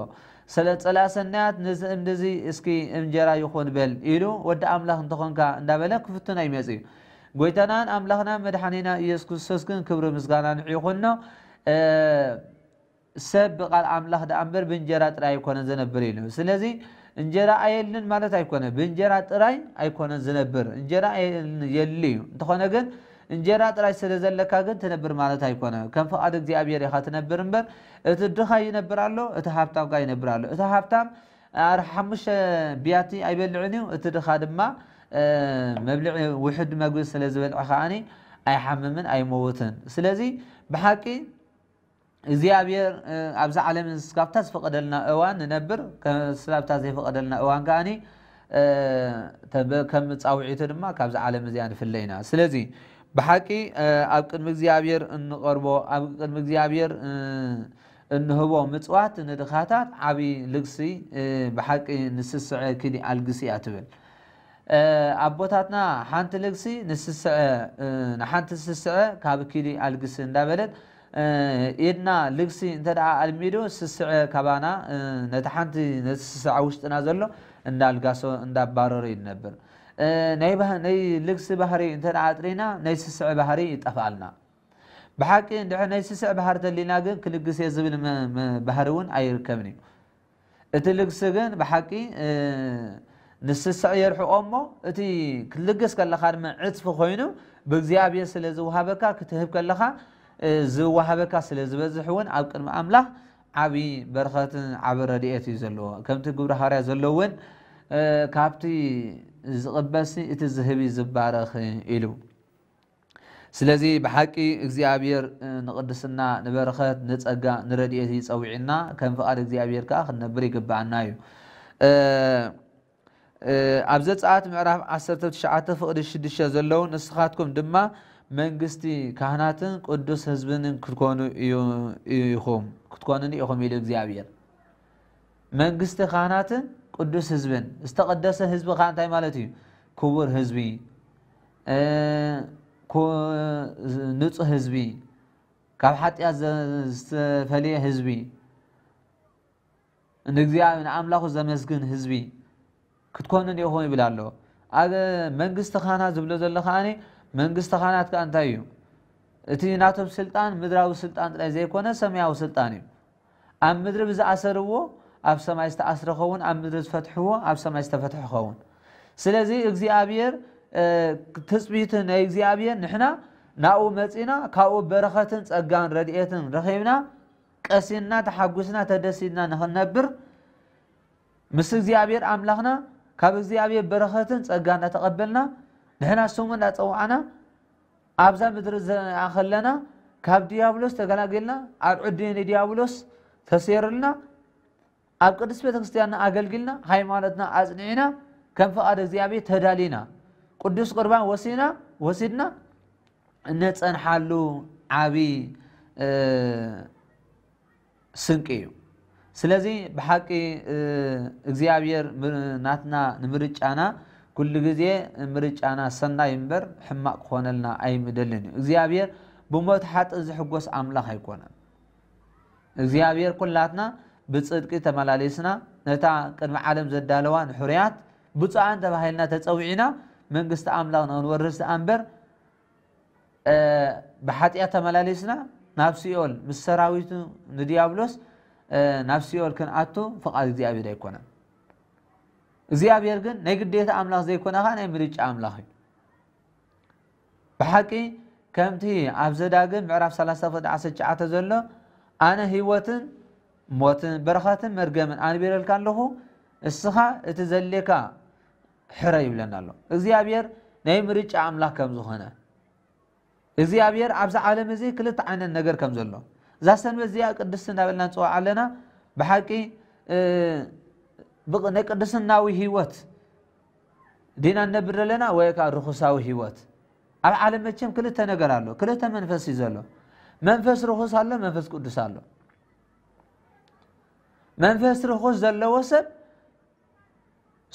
Speaker 3: ስለ ፀላእ ሰናያት ነዚ እምኒ እዚ እስኪ እንጀራ ይኹን በል ኢሉ ወዲ ኣምላኽ እንተኾንካ እንዳበለ ክፍትኖ እዩ። ጎይታናን ኣምላኽና መድሓኒና ኢየሱስ ክርስቶስ ግን ክብሪ ምስጋና ንዕ ይኹኖ ሰብ ብቃል ኣምላኽ ዳ እምበር ብእንጀራ ጥራይ ኣይኮነን ዝነብር ኢሉ ስለዚ እንጀራ ኣየልን ማለት ኣይኮነ ብእንጀራ ጥራይ ኣይኮነን ዝነብር እንጀራ የሊ እዩ። እንተኾነ ግን እንጀራ ጥራይ ስለ ዘለካ ግን ትነብር ማለት ኣይኮነ ከም ፍቓድ እግዚኣብሔር ኢኻ ትነብር እምበር እቲ ድኻ ይነብር ኣሎ እቲ ሃብታም ካ ይነብር ኣሎ። እቲ ሃብታም ሓሙሽተ ቢያቲ ኣይበልዕን እዩ። እቲ ድኻ ድማ መብልዒ ውሕድ መግቢ ስለ ዝበልዐ ከዓኒ ኣይሓምምን ኣይመውትን ስለዚ ብሓቂ እግዚኣብሔር ኣብዛ ዓለም ስካብታ ዝፈቐደልና እዋን ንነብር ስላብታ ዘይፈቐደልና እዋን ከዓኒ ከም ፃውዒቱ ድማ ካብዚ ዓለም እዚኣ ንፍለ ኢና ስለዚ ብሓቂ ኣብ ቅድሚ እግዚኣብሔር እንቐርቦ ኣብ ቅድሚ እግዚኣብሔር እንህቦ ምፅዋት ንድኻታት ዓብዪ ልግሲ ብሓቂ ንስስዐ ክዲ ኣልግሲ እያ ትብል ኣቦታትና ሓንቲ ልግሲ ንስስዐ ንሓንቲ ስስዐ ካብ ክዲ ኣልግሲ እንዳበለት ኢድና ልግሲ እንተደኣ ኣልሚዱ ስስዕ ካባና ነቲ ሓንቲ ነቲ ስስዕ ውሽጥና ዘሎ እንዳልጋሶ እንዳባረሩ እዩ ንነብር ናይ ልግሲ ባህሪ እንተደኣ ጥሪና ናይ ስስዕ ባህሪ ይጠፍኣልና ብሓቂ እንድሕ ናይ ስስዕ ባህሪ ተሊና ግን ክልግስ እየ ዝብል ባህሪ እውን ኣይርከብን እዩ እቲ ልግሲ ግን ብሓቂ ንስስዕ የርሕቆ እሞ እቲ ክልግስ ከለካ ድማ ዕፅፊ ኮይኑ ብእግዚኣብሔር ስለ ዝውሃበካ ክትህብ ከለካ ዝወሃበካ ስለ ዝበዝሕ እውን ኣብ ቅድሚ ኣምላኽ ዓብዪ በረኸትን ዓብ ረድኤት እዩ ዘለዎ ከምቲ ግብሪ ሃርያ ዘሎ እውን ካብቲ ዝቕበሲ እቲ ዝህቢ ዝባረኽ ኢሉ ስለዚ ብሓቂ እግዚኣብሔር ንቅድስና ንበረኸት ንፀጋ ንረድኤት ይፀውዒና ከም ፍቓድ እግዚኣብሔር ከዓ ክንነብር ይግባአና እዩ ኣብ ዘፀኣት ምዕራፍ 19 ፍቕዲ 6 ዘለዉ ንስኻትኩም ድማ መንግስቲ ካህናትን ቅዱስ ህዝብንን ክትኮኑ ኢኹም። ክትኮኑን ኢኹም ኢሉ እግዚኣብሔር መንግስቲ ካህናትን ቅዱስ ህዝብን። ዝተቀደሰ ህዝቢ ከዓ እንታይ ማለት እዩ? ክቡር ህዝቢ ንፁህ ህዝቢ ካብ ሓጢኣት ዝተፈለየ ህዝቢ ንኣምላኹ ዘመስግን ህዝቢ። ክትኮኑን ኢኹም ይብል ኣሎ። ኣብ መንግስቲ ካህናት ዝብሎ ዘሎ ከዓኒ መንግስቲ ካህናት ከዓ እንታይ እዩ? እቲ ናቶም ስልጣን ምድራዊ ስልጣን ጥራይ ዘይኮነ ሰማያዊ ስልጣን እዩ። ኣብ ምድሪ ብዝኣሰርዎ ኣብ ሰማይ ዝተኣስረ ኸውን ኣብ ምድሪ ዝፈትሕዎ ኣብ ሰማይ ዝተፈትሐ ኸውን ስለዚ እግዚኣብሔር ትፅቢት ናይ እግዚኣብሔር ንሕና ናብኡ መፂና ካብኡ በረኸትን ፀጋን ረድኤትን ረኺብና ቀሲና ተሓጒስና ተደሲድና ንክነብር ምስ እግዚኣብሔር ኣምላኽና ካብ እግዚኣብሔር በረኸትን ፀጋ እናተቐበልና ንሕና ሶም እናፀውዓና ኣብዛ ምድሪ ከለና ካብ ዲያብሎስ ተገላገልና ኣልዑድን ዲያብሎስ ተሰይርልና ኣብ ቅዱስ ቤተክርስትያንና ኣገልግልና ሃይማኖትና ኣፅኒዕና ከም ፍቓድ እግዚኣብሔር ተዳሊና ቅዱስ ቁርባን ወሲና ወሲድና እነፀንሓሉ ዓብይ ስንቂ እዩ ስለዚ ብሓቂ እግዚኣብሔር ናትና ንምርጫና ኩሉ ግዜ ምርጫና ሰናይ እምበር ሕማቅ ክኾነልና ኣይምደልን እዩ እግዚኣብሔር ብሞት ሓጥእ ዝሕጎስ ኣምላኽ ኣይኮነን እግዚኣብሔር ኩላትና ብፅድቂ ተመላለስና ነታ ቅድሚ ዓለም ዘዳለዋ ንሕርያት ብፁዓን ተባሂልና ተፀዊዒና መንግስቲ ኣምላኽ ንክንወርስ ድኣ እምበር ብሓጢኣት ተመላለስና ናብ ሲኦል ምስ ሰራዊቱ ንዲያብሎስ ናብ ሲኦል ክንኣቱ ፍቓድ እግዚኣብሔር ኣይኮነን እግዚኣብሔር ግን ናይ ግዴታ ኣምላኽ ዘይኮነኻ ናይ ምርጫ ኣምላኽ እዩ። ብሓቂ ከምቲ ኣብ ዘዳግም ምዕራፍ 319 ዘሎ ኣነ ሂወትን ሞትን በረኻትን መርገምን ኣንቢረልካ ኣለኹ። እስኻ እቲ ዘሌካ ሕረ ይብለና ኣሎ። እግዚኣብሔር ናይ ምርጫ ኣምላኽ ከም ዝኾነ እግዚኣብሔር ኣብዚ ዓለም እዚ ክልተ ዓይነት ነገር ከም ዘሎ እዛ ሰንበት እዚኣ ቅድስቲ እናበልና ንፅዋዕ ኣለና። ብሓቂ بغ نقدسن ناوي هيوت دينا نبر لنا ويكا رخصاوي هيوت العالم متشم كلتا نقر الله كلتا منفس يزلو منفس رخص الله منفس قدس الله منفس رخص زلو وسب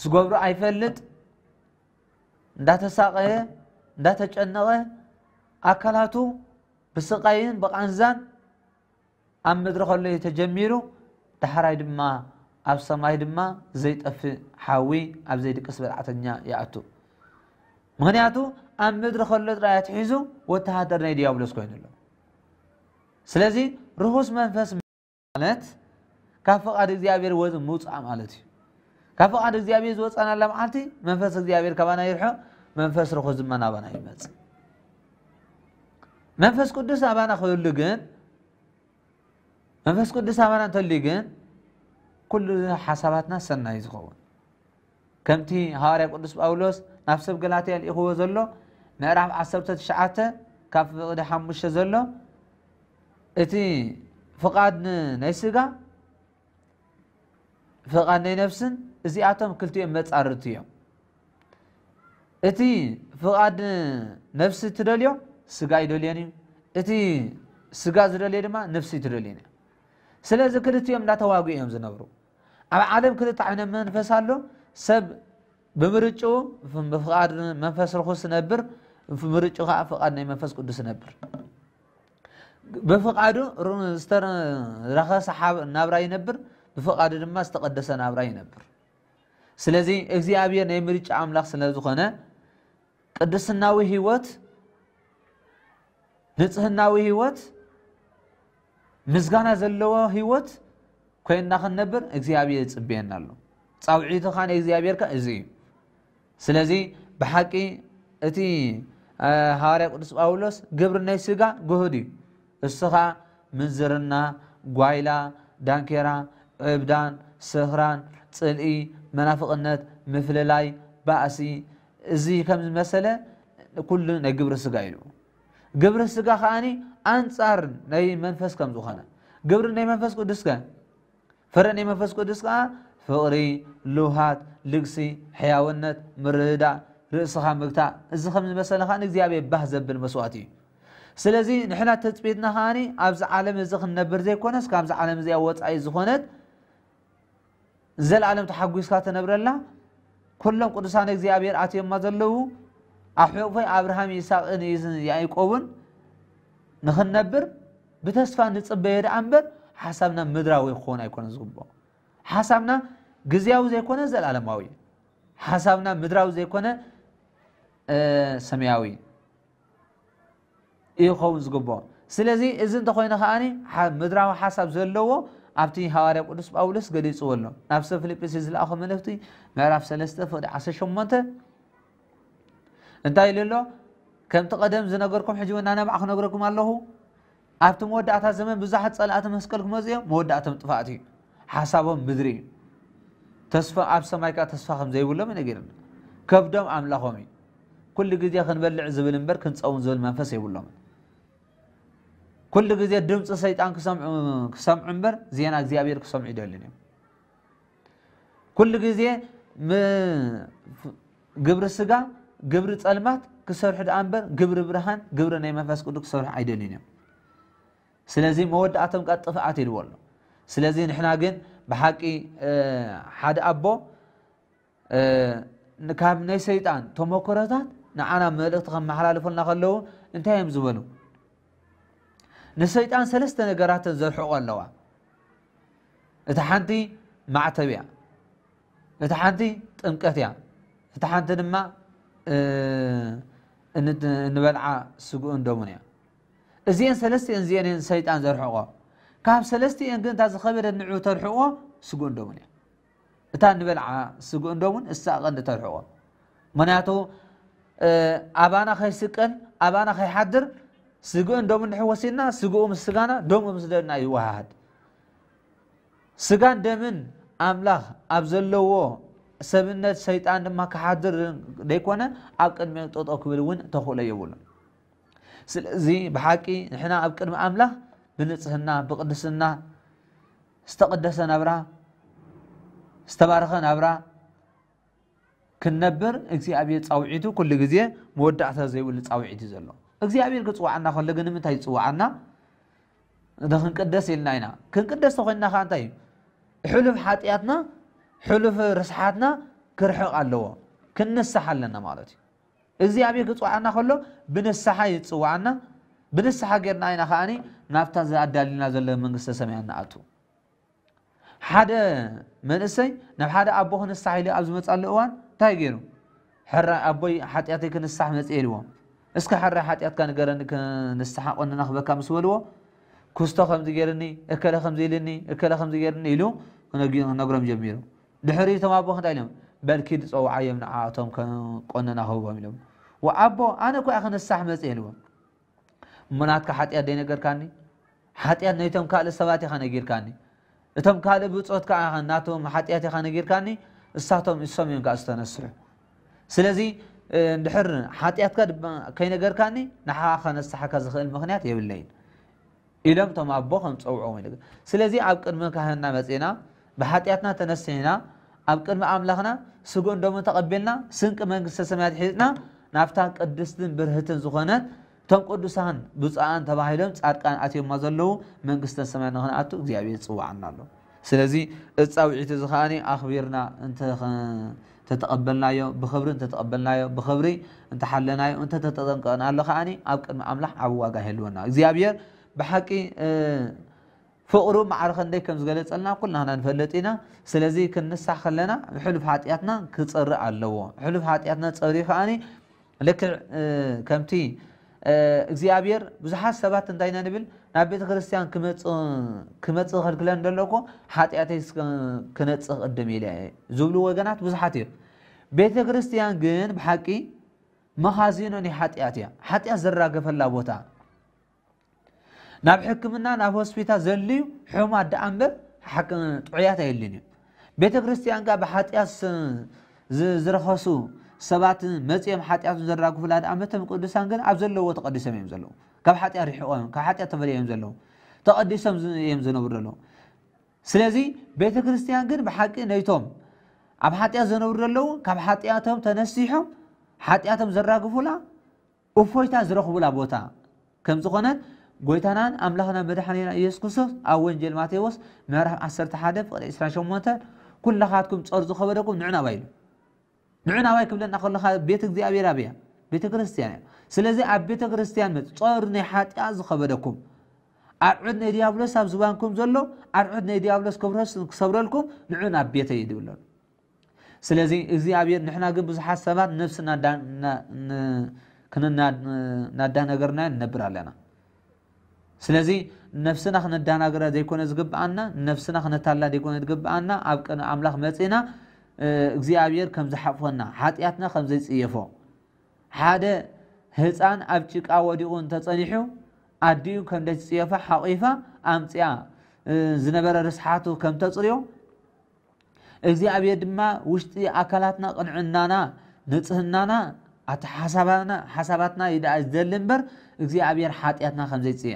Speaker 3: سقوبرو اي فلت داتا ساقية داتا چنغي اكلاتو بسقين بقانزان ام مدرخ اللي تجميرو تحرائي دماغ ኣብ ሰማይ ድማ ዘይጠፍእ ሓዊ ኣብ ዘይድቅስ በልዓተኛ ይኣቱ ምክንያቱ ኣብ ምድሪ ከሎ ጥራይ ኣትሒዙ ወተሃደር ናይ ዲያብሎስ ኮይኑ ኣሎ ስለዚ ርኩስ መንፈስ ማለት ካብ ፍቓድ እግዚኣብሔር ወ ምውፃእ ማለት እዩ ካብ ፍቓድ እግዚኣብሔር ዝወፃናላ መዓልቲ መንፈስ እግዚኣብሔር ካባና ይርሖ መንፈስ ርኩስ ድማ ናባና ይመፅእ መንፈስ ቅዱስ ኣባና ክህሉ ግን መንፈስ ቅዱስ ኣባና እንተልዩ ግን ኩሉ ሓሳባትና ሰናይ ዝኸውን ከምቲ ሃዋርያ ቅዱስ ጳውሎስ ናብ ሰብ ገላትያል ኢኽዎ ዘሎ ምዕራፍ 19 ካብ ፍቕዲ ሓሙሽተ ዘሎ እቲ ፍቓድ ናይ ስጋ ፍቓድ ናይ ነፍስን እዚኣቶም ክልቲኦም መፃርቲ እዮም እቲ ፍቓድ ነፍሲ ትደልዮ ስጋ ይደልየን እዩ እቲ ስጋ ዝደልዮ ድማ ነፍሲ ትደልየን እዮ ስለዚ ክልቲኦም እንዳተዋግኡ እዮም ዝነብሩ أبا عالم كده تعبنا من فصله سب بمرجعه في مفقار من فصل خص نبر في مرجعه فقار نيم فصل قدس نبر بفقاره رون استر رخا سحاب نبراي نبر بفقاره لما استقدس نبراي نبر سلزي اغزي ابي نيم مرجع املاخ سلازو خنا قدس الناوي هيوت نصح هيوت مزغانا زلوا هيوت ኮይንና ክንነብር እግዚኣብሔር ይፅብየና ኣሎ ፃውዒትኻ ናይ እግዚኣብሔርካ እዚ እዩ። ስለዚ ብሓቂ እቲ ሃዋርያ ቅዱስ ጳውሎስ ግብሪ ናይ ስጋ ጉህድ እዩ። እስኻ ምንዝርና ጓይላ ዳንኬራ ዕብዳን ስኽራን ፅልኢ መናፍቕነት ምፍልላይ ባእሲ እዚ ከም ዝመሰለ ኩሉ ናይ ግብሪ ስጋ ኢሉ ግብሪ ስጋ ከዓኒ ኣንፃር ናይ መንፈስ ከም ዝኾነ። ግብሪ ናይ መንፈስ ቅዱስ ከ فرني مفسك قدس فقري لوهات لغسي حيوانات مرهدا رأسها مقتع إذا خمس مسألة خان إزيابي بهزة بالمسواتي سلازي نحنا تثبيتنا هاني أبز عالم إذا نبر زي كونس كابز عالم زي أوت أي زخونت زل عالم تحقق إسكات نبر الله كلهم قدسان إزيابي أتيم ما زلوا أحيو في أبراهام يساق إن يزن يعيقون نخن نبر بتسفان نتصبير أمبر ሓሳብና ምድራዊ ክኾን ኣይኮነን ዝግብኦ ሓሳብና ግዜያዊ ዘይኮነ ዘለኣለማዊ ሓሳብና ምድራዊ ዘይኮነ ሰማያዊ ይኸውን ዝግብኦ ስለዚ እዚ እንተኮይኑ ከዓኒ ምድራዊ ሓሳብ ዘለዎ ኣብቲ ሃዋርያ ቅዱስ ጳውሎስ ገሊፅዎ ኣሎ ናብ ሰብ ፊልጲስ ዝለኣኸ መልእክቲ ምዕራፍ 3 ፍቅዲ 18 እንታይ ኢሉ ኣሎ ከምቲ ቀደም ዝነገርኩም ሕጂ እውን ናነብዓ ክነግረኩም ኣለኹ ኣብቲ መወዳእታ ዘመን ብዙሓት ፀላእቲ መስቀል ክመፁ እዮም መወዳእቶም ጥፋእት እዩ ሓሳቦም ምድሪ እዩ ተስፋ ኣብ ሰማይ ከዓ ተስፋ ከም ዘይብሎም ነጊርና ከብዶም ኣምላኾም እዩ ኩሉ ግዜ ክንበልዕ ዝብል እምበር ክንፀውን ዝብል መንፈስ የብሎምን ኩሉ ግዜ ድምፂ ሰይጣን ክሰምዑ እምበር ዜና እግዚኣብሔር ክሰምዑ ይደልን እዮም ኩሉ ግዜ ግብሪ ስጋ ግብሪ ፀልማት ክሰርሑ ድኣ እምበር ግብሪ ብርሃን ግብሪ ናይ መንፈስ ቅዱስ ክሰርሑ ኣይደልን እዮም ስለዚ መወዳእቶም ቃ ጥፍኣት ኢልዎ ኣሎ ስለዚ ንሕና ግን ብሓቂ ሓደ ኣቦ ካብ ናይ ሰይጣን ተመክሮታት ንዓና መልእኽቲ ከመሓላልፉልና ከለዉ እንታይ እዮም ዝበሉ ንሰይጣን ሰለስተ ነገራትን ዘርሕቑ ኣለዋ እቲ ሓንቲ ማዕተብ እያ እቲ ሓንቲ ጥምቀት እያ እቲ ሓንቲ ድማ እንበልዓ ስጉኡን ደሙን እያ እዚአን ሰለስቲአን እዚአንን ሰይጣን ዘርሕቆ ካብ ሰለስቲአን ግን እታ ዝኸበደት ንዑ ተርሕቆ ስጉ እንዶምን እያ እታ ንበልዓ ስጉ እንዶምን እሳ ቀንዲ ተርሕቆ ምክንያቱ ኣባና ከይስቀል ኣባና ከይሓድር ስግኡ ደም ንድሕ ወሲድና ስግኡ ምስ ስጋና ደምኡ ምስ ደምና ይወሃሃድ ስጋን ደምን ኣምላኽ ኣብ ዘለዎ ሰብነት ሰይጣን ድማ ክሓድር ዘይኮነ ኣብ ቅድሚ ጠጦ ክብል እውን ተኽእሎ የብሉን سلزي بحاكي نحنا أبكر مأملة بنتسهنا بقدسنا استقدسنا برا استبارخنا برا كنبر اكسي أبي تصوعيتو كل جزية مودع تزي ولي تصوعيتي زلو اكسي أبي لكتو عنا خلق نمتا يتصوع عنا ده كنقدس إلنا هنا كنقدس تخينا خانتاي حلف حاتياتنا حلف رسحاتنا كرحق اللو كنسحلنا مالتي እግዚአብሔር ክፅዋዕና ከሎ ብንስሓ ይፅዋዕና ብንስሓ ጌርና ኢና ከዓኒ ናብታ ዝኣዳሊና ዘሎ መንግስተ ሰማያ ንኣቱ ሓደ መንእሰይ ናብ ሓደ ኣቦ ክንሳሕ ኢሉ ኣብ ዝመፃሉ እዋን እንታይ ገይሩ ሕራ ኣቦይ ሓጢኣተይ ክንሳሕ መፅአ ኢልዎ እስኪ ሕራ ሓጢኣትካ ንገረኒ ክንስሓ ቆንና ክበካ ምስ በልዎ ክስቶ ከምዚ ገይርኒ እከለ ከምዚ ኢልኒ እከለ ከምዚ ገይርኒ ኢሉ ክነግሮም ጀሚሩ ድሕሪ ቶም ኣቦ ክንታይ ኢሎም በልኪ ድፀውዓዮም ንዓቶም ቆንና ክህቦም ኢሎም ወዓቦ ኣነ ኮ ክነሳሕ መፅ ኢልዎ እሞናትካ ሓጢኣት ደይነገርካኒ ሓጢኣት ነይቶም ካልእ ሰባት ኢኻ ነጊርካኒ እቶም ካልእ ብፆት ከዓ ናቶም ሓጢኣት ኢኻ ነጊርካኒ እሳቶም እሶም እዮም ከዓ ዝተነስሑ ስለዚ እንድሕር ሓጢኣትካ ከይነገርካኒ ንሓ ከነሳሓካ ዝኽእል ምክንያት የብለይን ኢሎም እቶም ኣቦ ከም ፀውዖም ኢለ ስለዚ ኣብ ቅድሚ ካህንና መፅና ብሓጢኣትና ተነሲሕና ኣብ ቅድሚ ኣምላኽና ስጉእ ደሞ ተቐቢልና ስንቂ መንግስተ ሰማያት ሒዝና نافتان قدستن برهتن زخنت تم قدسان أن تباهيلم تساركان عطيو مازلو من قستن سمعنا هنا عطو زيابين صواعنا لو سلزي اتساو عيت زخاني اخبيرنا انت تتقبلنا يو بخبر انت تتقبلنا يو بخبري انت حلنا يو انت تتضنقنا لو خاني ابقى المعاملح عبواقا هلونا زيابير بحكي آه فقرو معرخن ديكم زغلت قلنا قلنا هنا نفلتينا سلزي كنسا خلنا حلو في حاتياتنا كتصرع اللوو حلو في حاتياتنا تصريخاني ልክዕ ከምቲ እግዚኣብሔር ብዙሓት ሰባት እንታይ ኢና ንብል ናብ ቤተ ክርስትያን ክመፅእ ክልክለን ደለኮ ሓጢኣተይ ክነፅእ ቅድም ኢለ ዝብሉ ወገናት ብዙሓት እዮም ቤተ ክርስትያን ግን ብሓቂ መኻዚኖ ናይ ሓጢኣት እያ ሓጢኣት ዘራገፈላ ቦታ ናብ ሕክምና ናብ ሆስፒታል ዘልዩ ሕማት ዳኣ እምበር ጥዑያት ኣየልን እዩ ቤተ ክርስትያን ካ ብሓጢኣት ዝረኸሱ سبات مزيم حتى أتون زر راقو فلاد أمتهم قدسان جن أبزل لو تقدس ميم زلو كم حتى أريحون كم حتى تبلي ميم زلو تقدس ميم زنو برلو سلازي بيت كريستيان جن بحق نيتهم أب حتى زنو برلو كم حتى أتهم تنسيهم حتى أتهم زر راقو فلا أفوجت أزرق فلا بوتا كم زقنا قويتانا أملاحنا مدحانينا يسكسوس أو إنجيل ماتيوس مرح أسر تحادف وإسران شموتا كل لخاتكم تأرضو خبركم نعنا بايلو نعناوي كبلنا خلنا خا بيت እግዚአብሔር أبيا بيت كريستيان سلازي أب بيت كريستيان مت صار نحات أز خبركم أرعد نيديابلس أب زبانكم زلوا أرعد نيديابلس كبرس كسبرلكم نعنا بيت يدولون سلازي እግዚአብሔር نحنا جنب بزحات سبات نفسنا دان كنا نادان نقرنا نبر علينا سلازي نفسنا خنا دان أقرا ديكون زقب عنا نفسنا خنا تلا ديكون زقب عنا أب أملاخ متينا እግዚአብሔር ከም ዝሓፎና ሓጢያትና ከም ዘይፅየፎ ሓደ ህፃን ኣብ ጭቃ ወዲቑ እንተፀኒሑ ኣዲኡ ከም ደይፅየፋ ሓቑፋ ኣምፅያ ዝነበረ ርስሓቱ ከም ተፅርዮ እግዚኣብሔር ድማ ውሽጢ ኣካላትና ቅንዕናና ንፅህናና ኣተሓሳባትና ይዳ ዝደሊ እምበር እግዚኣብሔር ሓጢኣትና ከም ዘይፅየ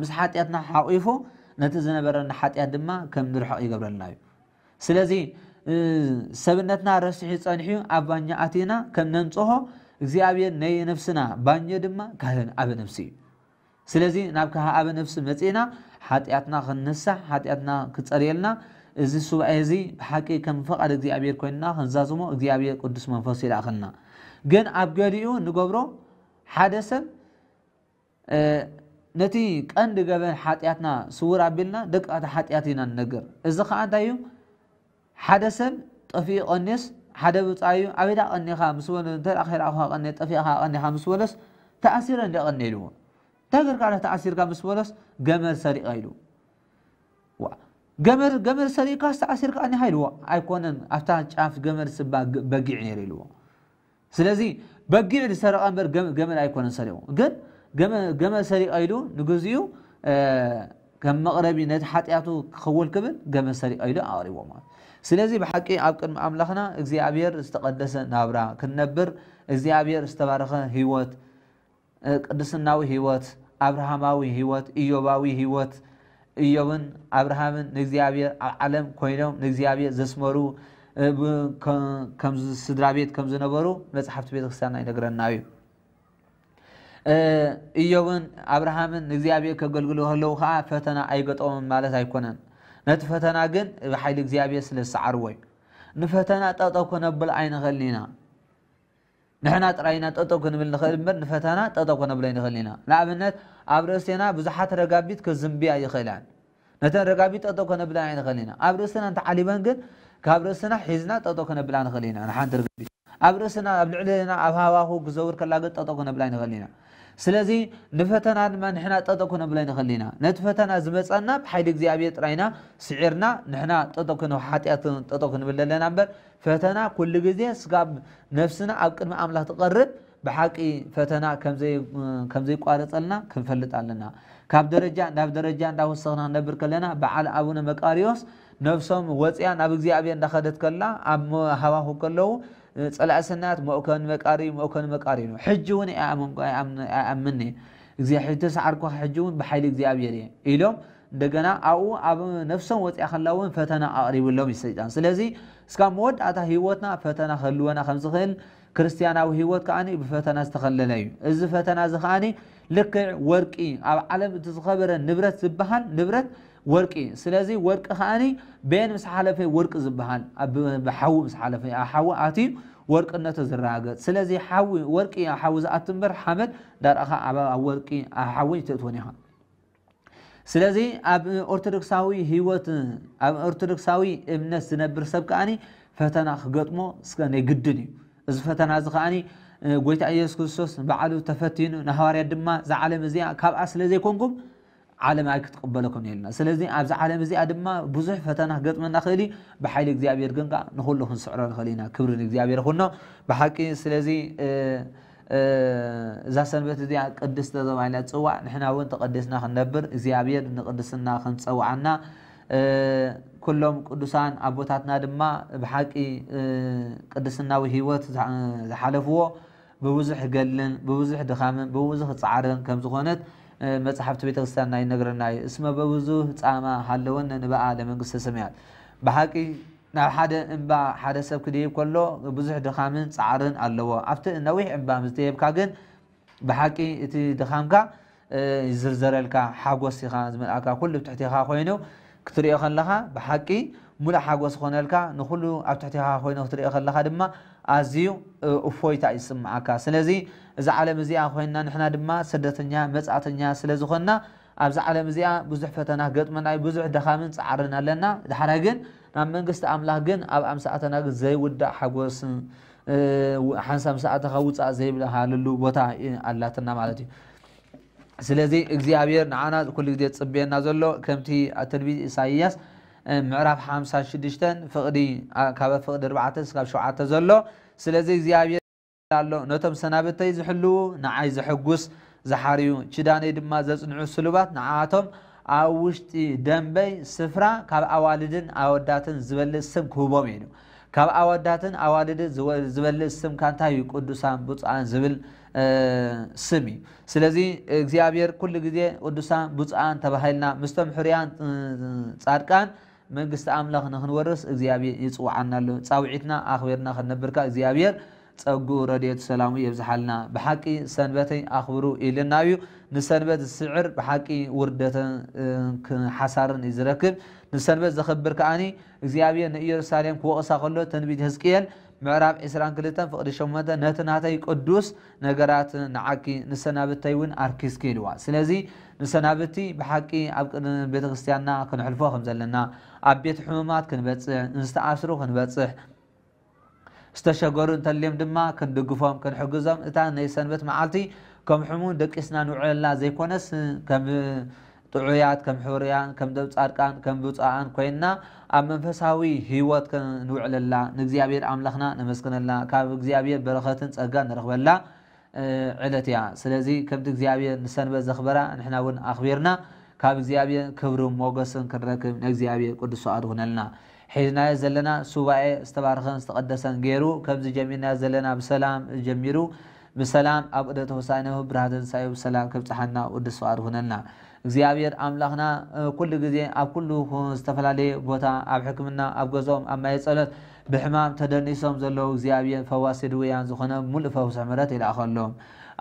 Speaker 3: ምስ ሓጢኣትና ሓቑፎ ነቲ ዝነበረና ሓጢኣት ድማ ከም ንርሕቕ ይገብረልና እዩ ስለዚ ሰብነትና ረሲሑ ፀኒሑ ኣብ ባኛ ኣቲና ከም ነንፅሆ እግዚኣብሔር ናይ ነፍስና ባኞ ድማ ካህን ኣበ ነፍሲ እዩ። ስለዚ ናብ ካህ ኣበ ነፍሲ መፂና ሓጢኣትና ክንንሳሕ ሓጢኣትና ክፀርየልና እዚ ሱባኤ እዚ ብሓቂ ከም ፈቃድ እግዚኣብሔር ኮይንና ክንዛዝሞ እግዚኣብሔር ቅዱስ መንፈስ ነቲ ቀንዲ ገበን ሓጢኣትና ስውር ኣቢልና ደቂኣቲ ሓጢኣት ኢና ንነገር እዚ ከዓ እንታይ እዩ حدا سم طفي قنس حدا بتعيو عبدا قني خامس ونتر آخر آخر قني طفي آخر قني خامس ولس تأثيرا اللي قني له تاجر على تأثير خامس ولس جمر سريق هيلو و جمر جمر سريق تأثير قني هيلو أيكون أفتح شاف جمر سب بقي عنير له سلازي بقي عند سرق أمر جمر جمر أيكون سريقه جن جمر جمر سريق هيلو نجزيو آه كم مغربي نتحت يعطوا خول كبر جمر سريق هيلو عاري ومات ስለዚ ብሓቂ ኣብ ቅድሚ ኣምላኽና እግዚኣብሔር ዝተቐደሰ ናብራ ክንነብር እግዚኣብሔር ዝተባረኸ ሂወት ቅድስናዊ ሂወት ኣብርሃማዊ ሂወት እዮባዊ ሂወት እዮብን ኣብርሃምን ንእግዚኣብሔር ኣብ ዓለም ኮይኖም ንእግዚኣብሔር ዘስመሩ ስድራ ቤት ከም ዝነበሩ መፅሓፍቲ ቤተክርስትያንና ይነግረና እዩ እዮብን ኣብርሃምን ንእግዚኣብሔር ከገልግሉ ከለዉ ከዓ ፈተና ኣይገጠሞም ማለት ኣይኮነን نتفتنا جن بحيل إخزيابي سلس عروي نفتنا تأتوا كنا بالعين خلينا نحنا ترينا تأتوا كنا بالنخل مر نفتنا تأتوا كنا بالعين خلينا لعب النت أبرزنا بزحات رقابيت كزمبيا يخلان نت رقابيت تأتوا كنا بالعين خلينا أبرزنا تعليبا جن كابرزنا حزنا تأتوا كنا بالعين خلينا نحن رقابيت أبرزنا أبلعلنا أبهاوه كزور كلاجت تأتوا كنا بالعين خلينا ስለዚ ንፈተና ድማ ንሕና ጠጠ ክነብሎ ይንኽእል ኢና ነቲ ፈተና ዝመፀና ብሓይሊ እግዚኣብሔር ጥራይና ስዒርና ንሕና ጠጠ ሓጢኣት ጠጠ ክንብል ዘለና እምበር ፈተና ኩሉ ግዜ ስጋብ ነፍስና ኣብ ቅድሚ ኣምላኽ ትቐርብ ብሓቂ ፈተና ከምዘይቋረፀልና ክንፈልጥ ኣለና ካብ ደረጃ ናብ ደረጃ እንዳወሰኽና ክነብር ከለና በዓል ኣቡነ መቃርዮስ ነፍሶም ወፅያ ናብ እግዚኣብሔር እንዳኸደት ከላ ኣብ ሃዋሁ ከለዉ صلاة سنات مؤكن مكاري مؤكن مكاري نو حجون أمن أمن أمنه إذا حجت سعرك حجون بحيل إذا أبيري إلهم دجنا أو أب نفسهم وقت فتنا قريب لهم يستجدان سلذي سكام ود أتا هيوتنا فتنا خلونا خمس خل كريستيان أو هيوت كأني بفتنا استخلنا يو إذا فتنا زخاني لقع وركي أو علم تزخبر نبرة سبحان نبرة ورقي سلازي ورق خاني بين مس حلفه ورق زبهان بحو مس حلفه احو اتي ورق ورقنته زراغ سلازي حو ورقي احو زاتنبر حمد دار اخا ورقي احو تتونيها سلازي اب اورتودوكساوي هيوت اب اورتودوكساوي امنس نبر سبقاني فتنا خغطمو سكني گدني از فتنا از خاني ጎይታ ኢየሱስ ክርስቶስ በዓሉ ተፈቲኑ ንሐዋርያት ድማ ዝዓለም كاب ካብኣ كونكم ዓለም ኣይ ክትቕበለኩም የልና ስለዚ ኣብዚ ዓለም እዚኣ ድማ ብዙሕ ፈተና ክገጥመና ክእል ብሓይሊ እግዚኣብሔር ግን ከዓ ንኩሉ ክንስዕሮ ንኽእል ኢና ክብርን እግዚኣብሔር ኩኖ ብሓቂ ስለዚ እዛ ሰንበት እዚኣ ቅድስተ ተባሂላ ፅዋዕ ንሕና እውን ተቐዲስና ክንነብር እግዚኣብሔር ንቅድስና ክንፀዋዓና ኩሎም ቅዱሳን ኣቦታትና ድማ ብሓቂ ቅድስናዊ ሂወት ዝሓለፍዎ ብብዙሕ ገልን ብብዙሕ ድኻምን ብብዙሕ ፃዕርን ከም ዝኾነት መፅሓፍቲ ቤተክርስትያንና ይነግረና እዩ እስመ በብዙሕ ፃማ ሃለወን ንበኣ ለመንግስተ ሰማያት። ብሓቂ ናብ ሓደ እምባ ሓደ ሰብ ክድይብ ከሎ ብዙሕ ድኻምን ፃዕርን ኣለዎ። ኣብቲ ነዊሕ እምባ ምዝተየብካ ግን ብሓቂ እቲ ድኻምካ ይዝርዘረልካ ሓጎስ ኢኻ ዝመልኣካ ኩሉ ብትሕቲኻ ኮይኑ ክትሪኦ ከለካ ብሓቂ ሙሉእ ሓጎስ ኮነልካ ንኩሉ ኣብ ትሕቲኻ ኮይኑ ክትሪኦ ከለካ ድማ ኣዝዩ እፎይታ ይስማዓካ። ስለዚ እዚ ዓለም እዚኣ ኮይና ንሕና ድማ ስደተኛ መፃእተኛ ስለ ዝኾንና ኣብዚ ዓለም እዚኣ ብዙሕ ፈተና ገጥመና ብዙሕ ደኻምን ፃዕርን ኣለና። ድሓረ ግን ናብ መንግስቲ ኣምላኽ ግን ኣብ ኣምሳኣተና ግን ዘይውዳእ ሓጎስ ሓንሳ ምሰኣተኻ ውፃእ ዘይብልሃለሉ ቦታ ኣላትና ማለት እዩ። ስለዚ እግዚኣብሔር ንዓና ኩሉ ግዜ ፅብየና ዘሎ ከምቲ ትንቢት ኢሳይያስ ምዕራፍ 56 ፍቕዲ ካብ ፍቕዲ 4 ክሳብ 7 ዘሎ። ስለዚ እግዚኣብሔር ኣሎ ነቶም ሰናብተይ ዝሕልው ንዓይ ዘሐጉስ ዝሓርዩ ችዳነይ ድማ ዘፅንዑ ስሉባት ንዓቶም ኣብ ውሽጢ ደንበይ ስፍራ ካብ ኣዋልድን ኣወዳትን ዝበልፅ ስም ክህቦም እዩ። ካብ ኣወዳትን ኣዋልድን ዝበልፅ ስም ካንታ እዩ? ቅዱሳን ብፁዓን ዝብል ስም እዩ። ስለዚ እግዚኣብሔር ኩሉ ግዜ ቅዱሳን ብፁዓን ተባሂልና ምስቶም ሕርያን ፃድቃን መንግስቲ ኣምላኽ ንክንወርስ እግዚኣብሔር ይፅዋዓና ኣሎ ፃውዒትና ኣኽቢርና ክንነብርካ እግዚኣብሔር ፀጉኡ ረድኤቱ ሰላሙ የብዝሓልና ብሓቂ ሰንበተይ ኣኽብሩ ኢልና እዩ ንሰንበት ዝስዕር ብሓቂ ውርደትን ሓሳርን እዩ ዝረክብ ንሰንበት ዘኽብር ከዓኒ እግዚኣብሔር ንኢየሩሳሌም ክወቕሳ ከሎ ትንቢት ህዝቅኤል ምዕራብ 22 ፍቕዲ 8 ነቲ ናተይ ቅዱስ ነገራት ንዓኪ ንሰናብተይ እውን ኣርኪስኪ ኢልዋ ስለዚ ንሰናብቲ ብሓቂ ኣብ ቅድሚ ቤተ ክርስትያንና ክንሕልፎ ከም ዘለና ኣብ ቤት ሕሙማት ክንበፅሕ ንዝተኣስሩ ክንበፅሕ ዝተሸገሩ እንተልዮም ድማ ክንድግፎም ክንሕግዞም እታ ናይ ሰንበት መዓልቲ ከም ሕሙን ደቂስና ንውዕለላ ዘይኮነስ ከም ጥዑያት ከም ሕሩያን ከም ደብፃድቃን ከም ብፃኣን ኮይንና ኣብ መንፈሳዊ ህይወት ንውዕለላ ንእግዚኣብሔር ኣምላኽና ነመስግነላ ካብ እግዚኣብሔር በረኸትን ፀጋ ንረኽበላ ዕለት እያ ስለዚ ከምቲ እግዚኣብሔር ንሰንበት ዘኽበራ ንሕና እውን ኣኽቢርና ካብ እግዚኣብሔር ክብርን ሞገስን ክንረክብ ንእግዚኣብሔር ቅዱስ ሰዓት ሁነልና ሒዝናዮ ዘለና ሱባኤ ዝተባርኸን ዝተቐደሰን ገይሩ ከምዚ ጀሚርናዮ ዘለና ብሰላም ጀሚሩ ብሰላም ኣብ ቅደ ተወሳኒ ብርሃተ ንሳዩ ብሰላም ከብፅሓና ቅዱስ ሰዓት ሁነልና እግዚኣብሔር ኣምላኽና ኩሉ ግዜ ኣብ ኩሉ ዝተፈላለየ ቦታ ኣብ ሕክምና ኣብ ገዞም ኣብ ማየ ፀሎት ብሕማም ተደኒሶም ዘለዉ እግዚኣብሔር ፈዋሲ ድውያን ዝኾነ ሙሉእ ፈውሲ ሕምረት ይልኣኸሎም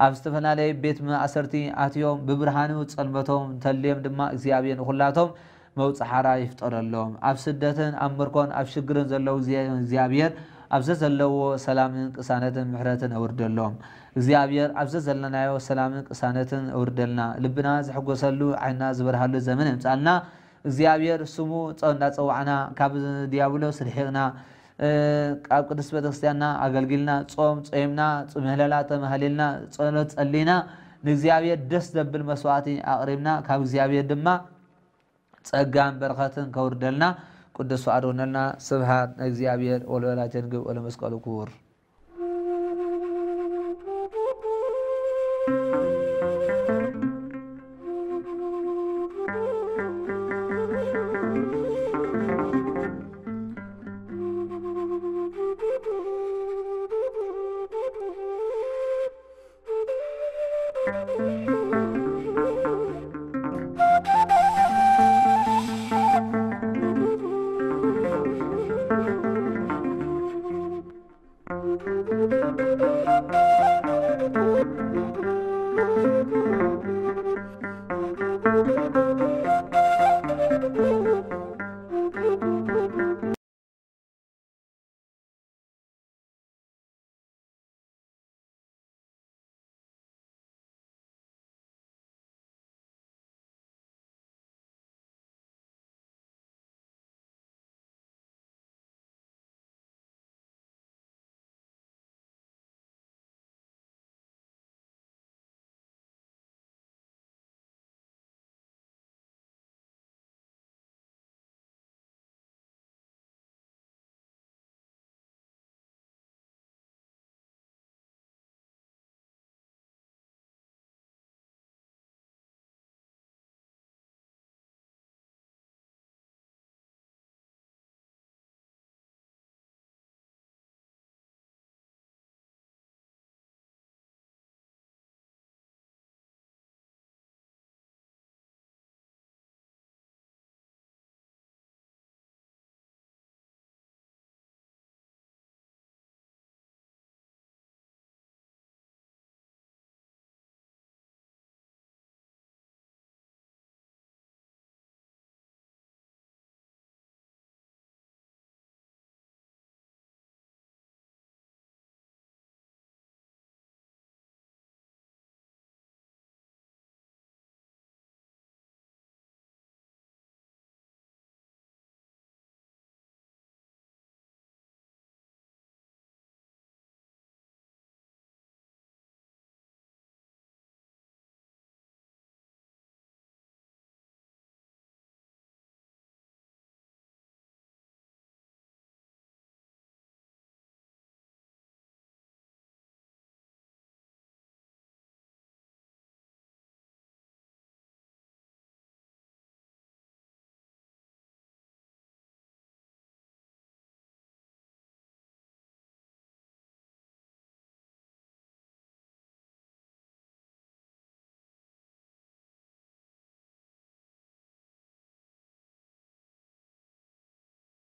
Speaker 3: ኣብ ዝተፈላለየ ቤት ማእሰርቲ ኣትዮም ብብርሃኑ ፀልመቶም እንተልዮም ድማ እግዚኣብሔር ንኩላቶም መውፅሓራ ይፍጠረሎም። ኣብ ስደትን ኣብ ምርኮን ኣብ ሽግርን ዘለው እግዚኣብሔር ኣብዚ ዘለዎ ሰላምን ቅሳነትን ምሕረትን ኣውርደሎም እግዚኣብሔር ኣብዚ ዘለናዮ ሰላምን ቅሳነትን ኣውርደልና ልብና ዝሕጎሰሉ ዓይና ዝበርሃሉ ዘመን የምፃልና እግዚኣብሔር ስሙ እናፀዋዕና ካብ ዲያብሎስ ርሒቕና ኣብ ቅዱስ ቤተክርስትያንና ኣገልጊልና ፆም ፀይምና ምህለላ ተመሃሊልና ፀሎት ፀሊና ንእግዚኣብሔር ደስ ዘብል መስዋዕቲ ኣቕሪብና። ካብ እግዚኣብሔር ድማ ፀጋን በረኸትን ከውርደልና ቅዱስ ፈቃድ ሆነልና። ስብሃት እግዚአብሔር ወለወላዲቱ ድንግል ወለመስቀሉ ክቡር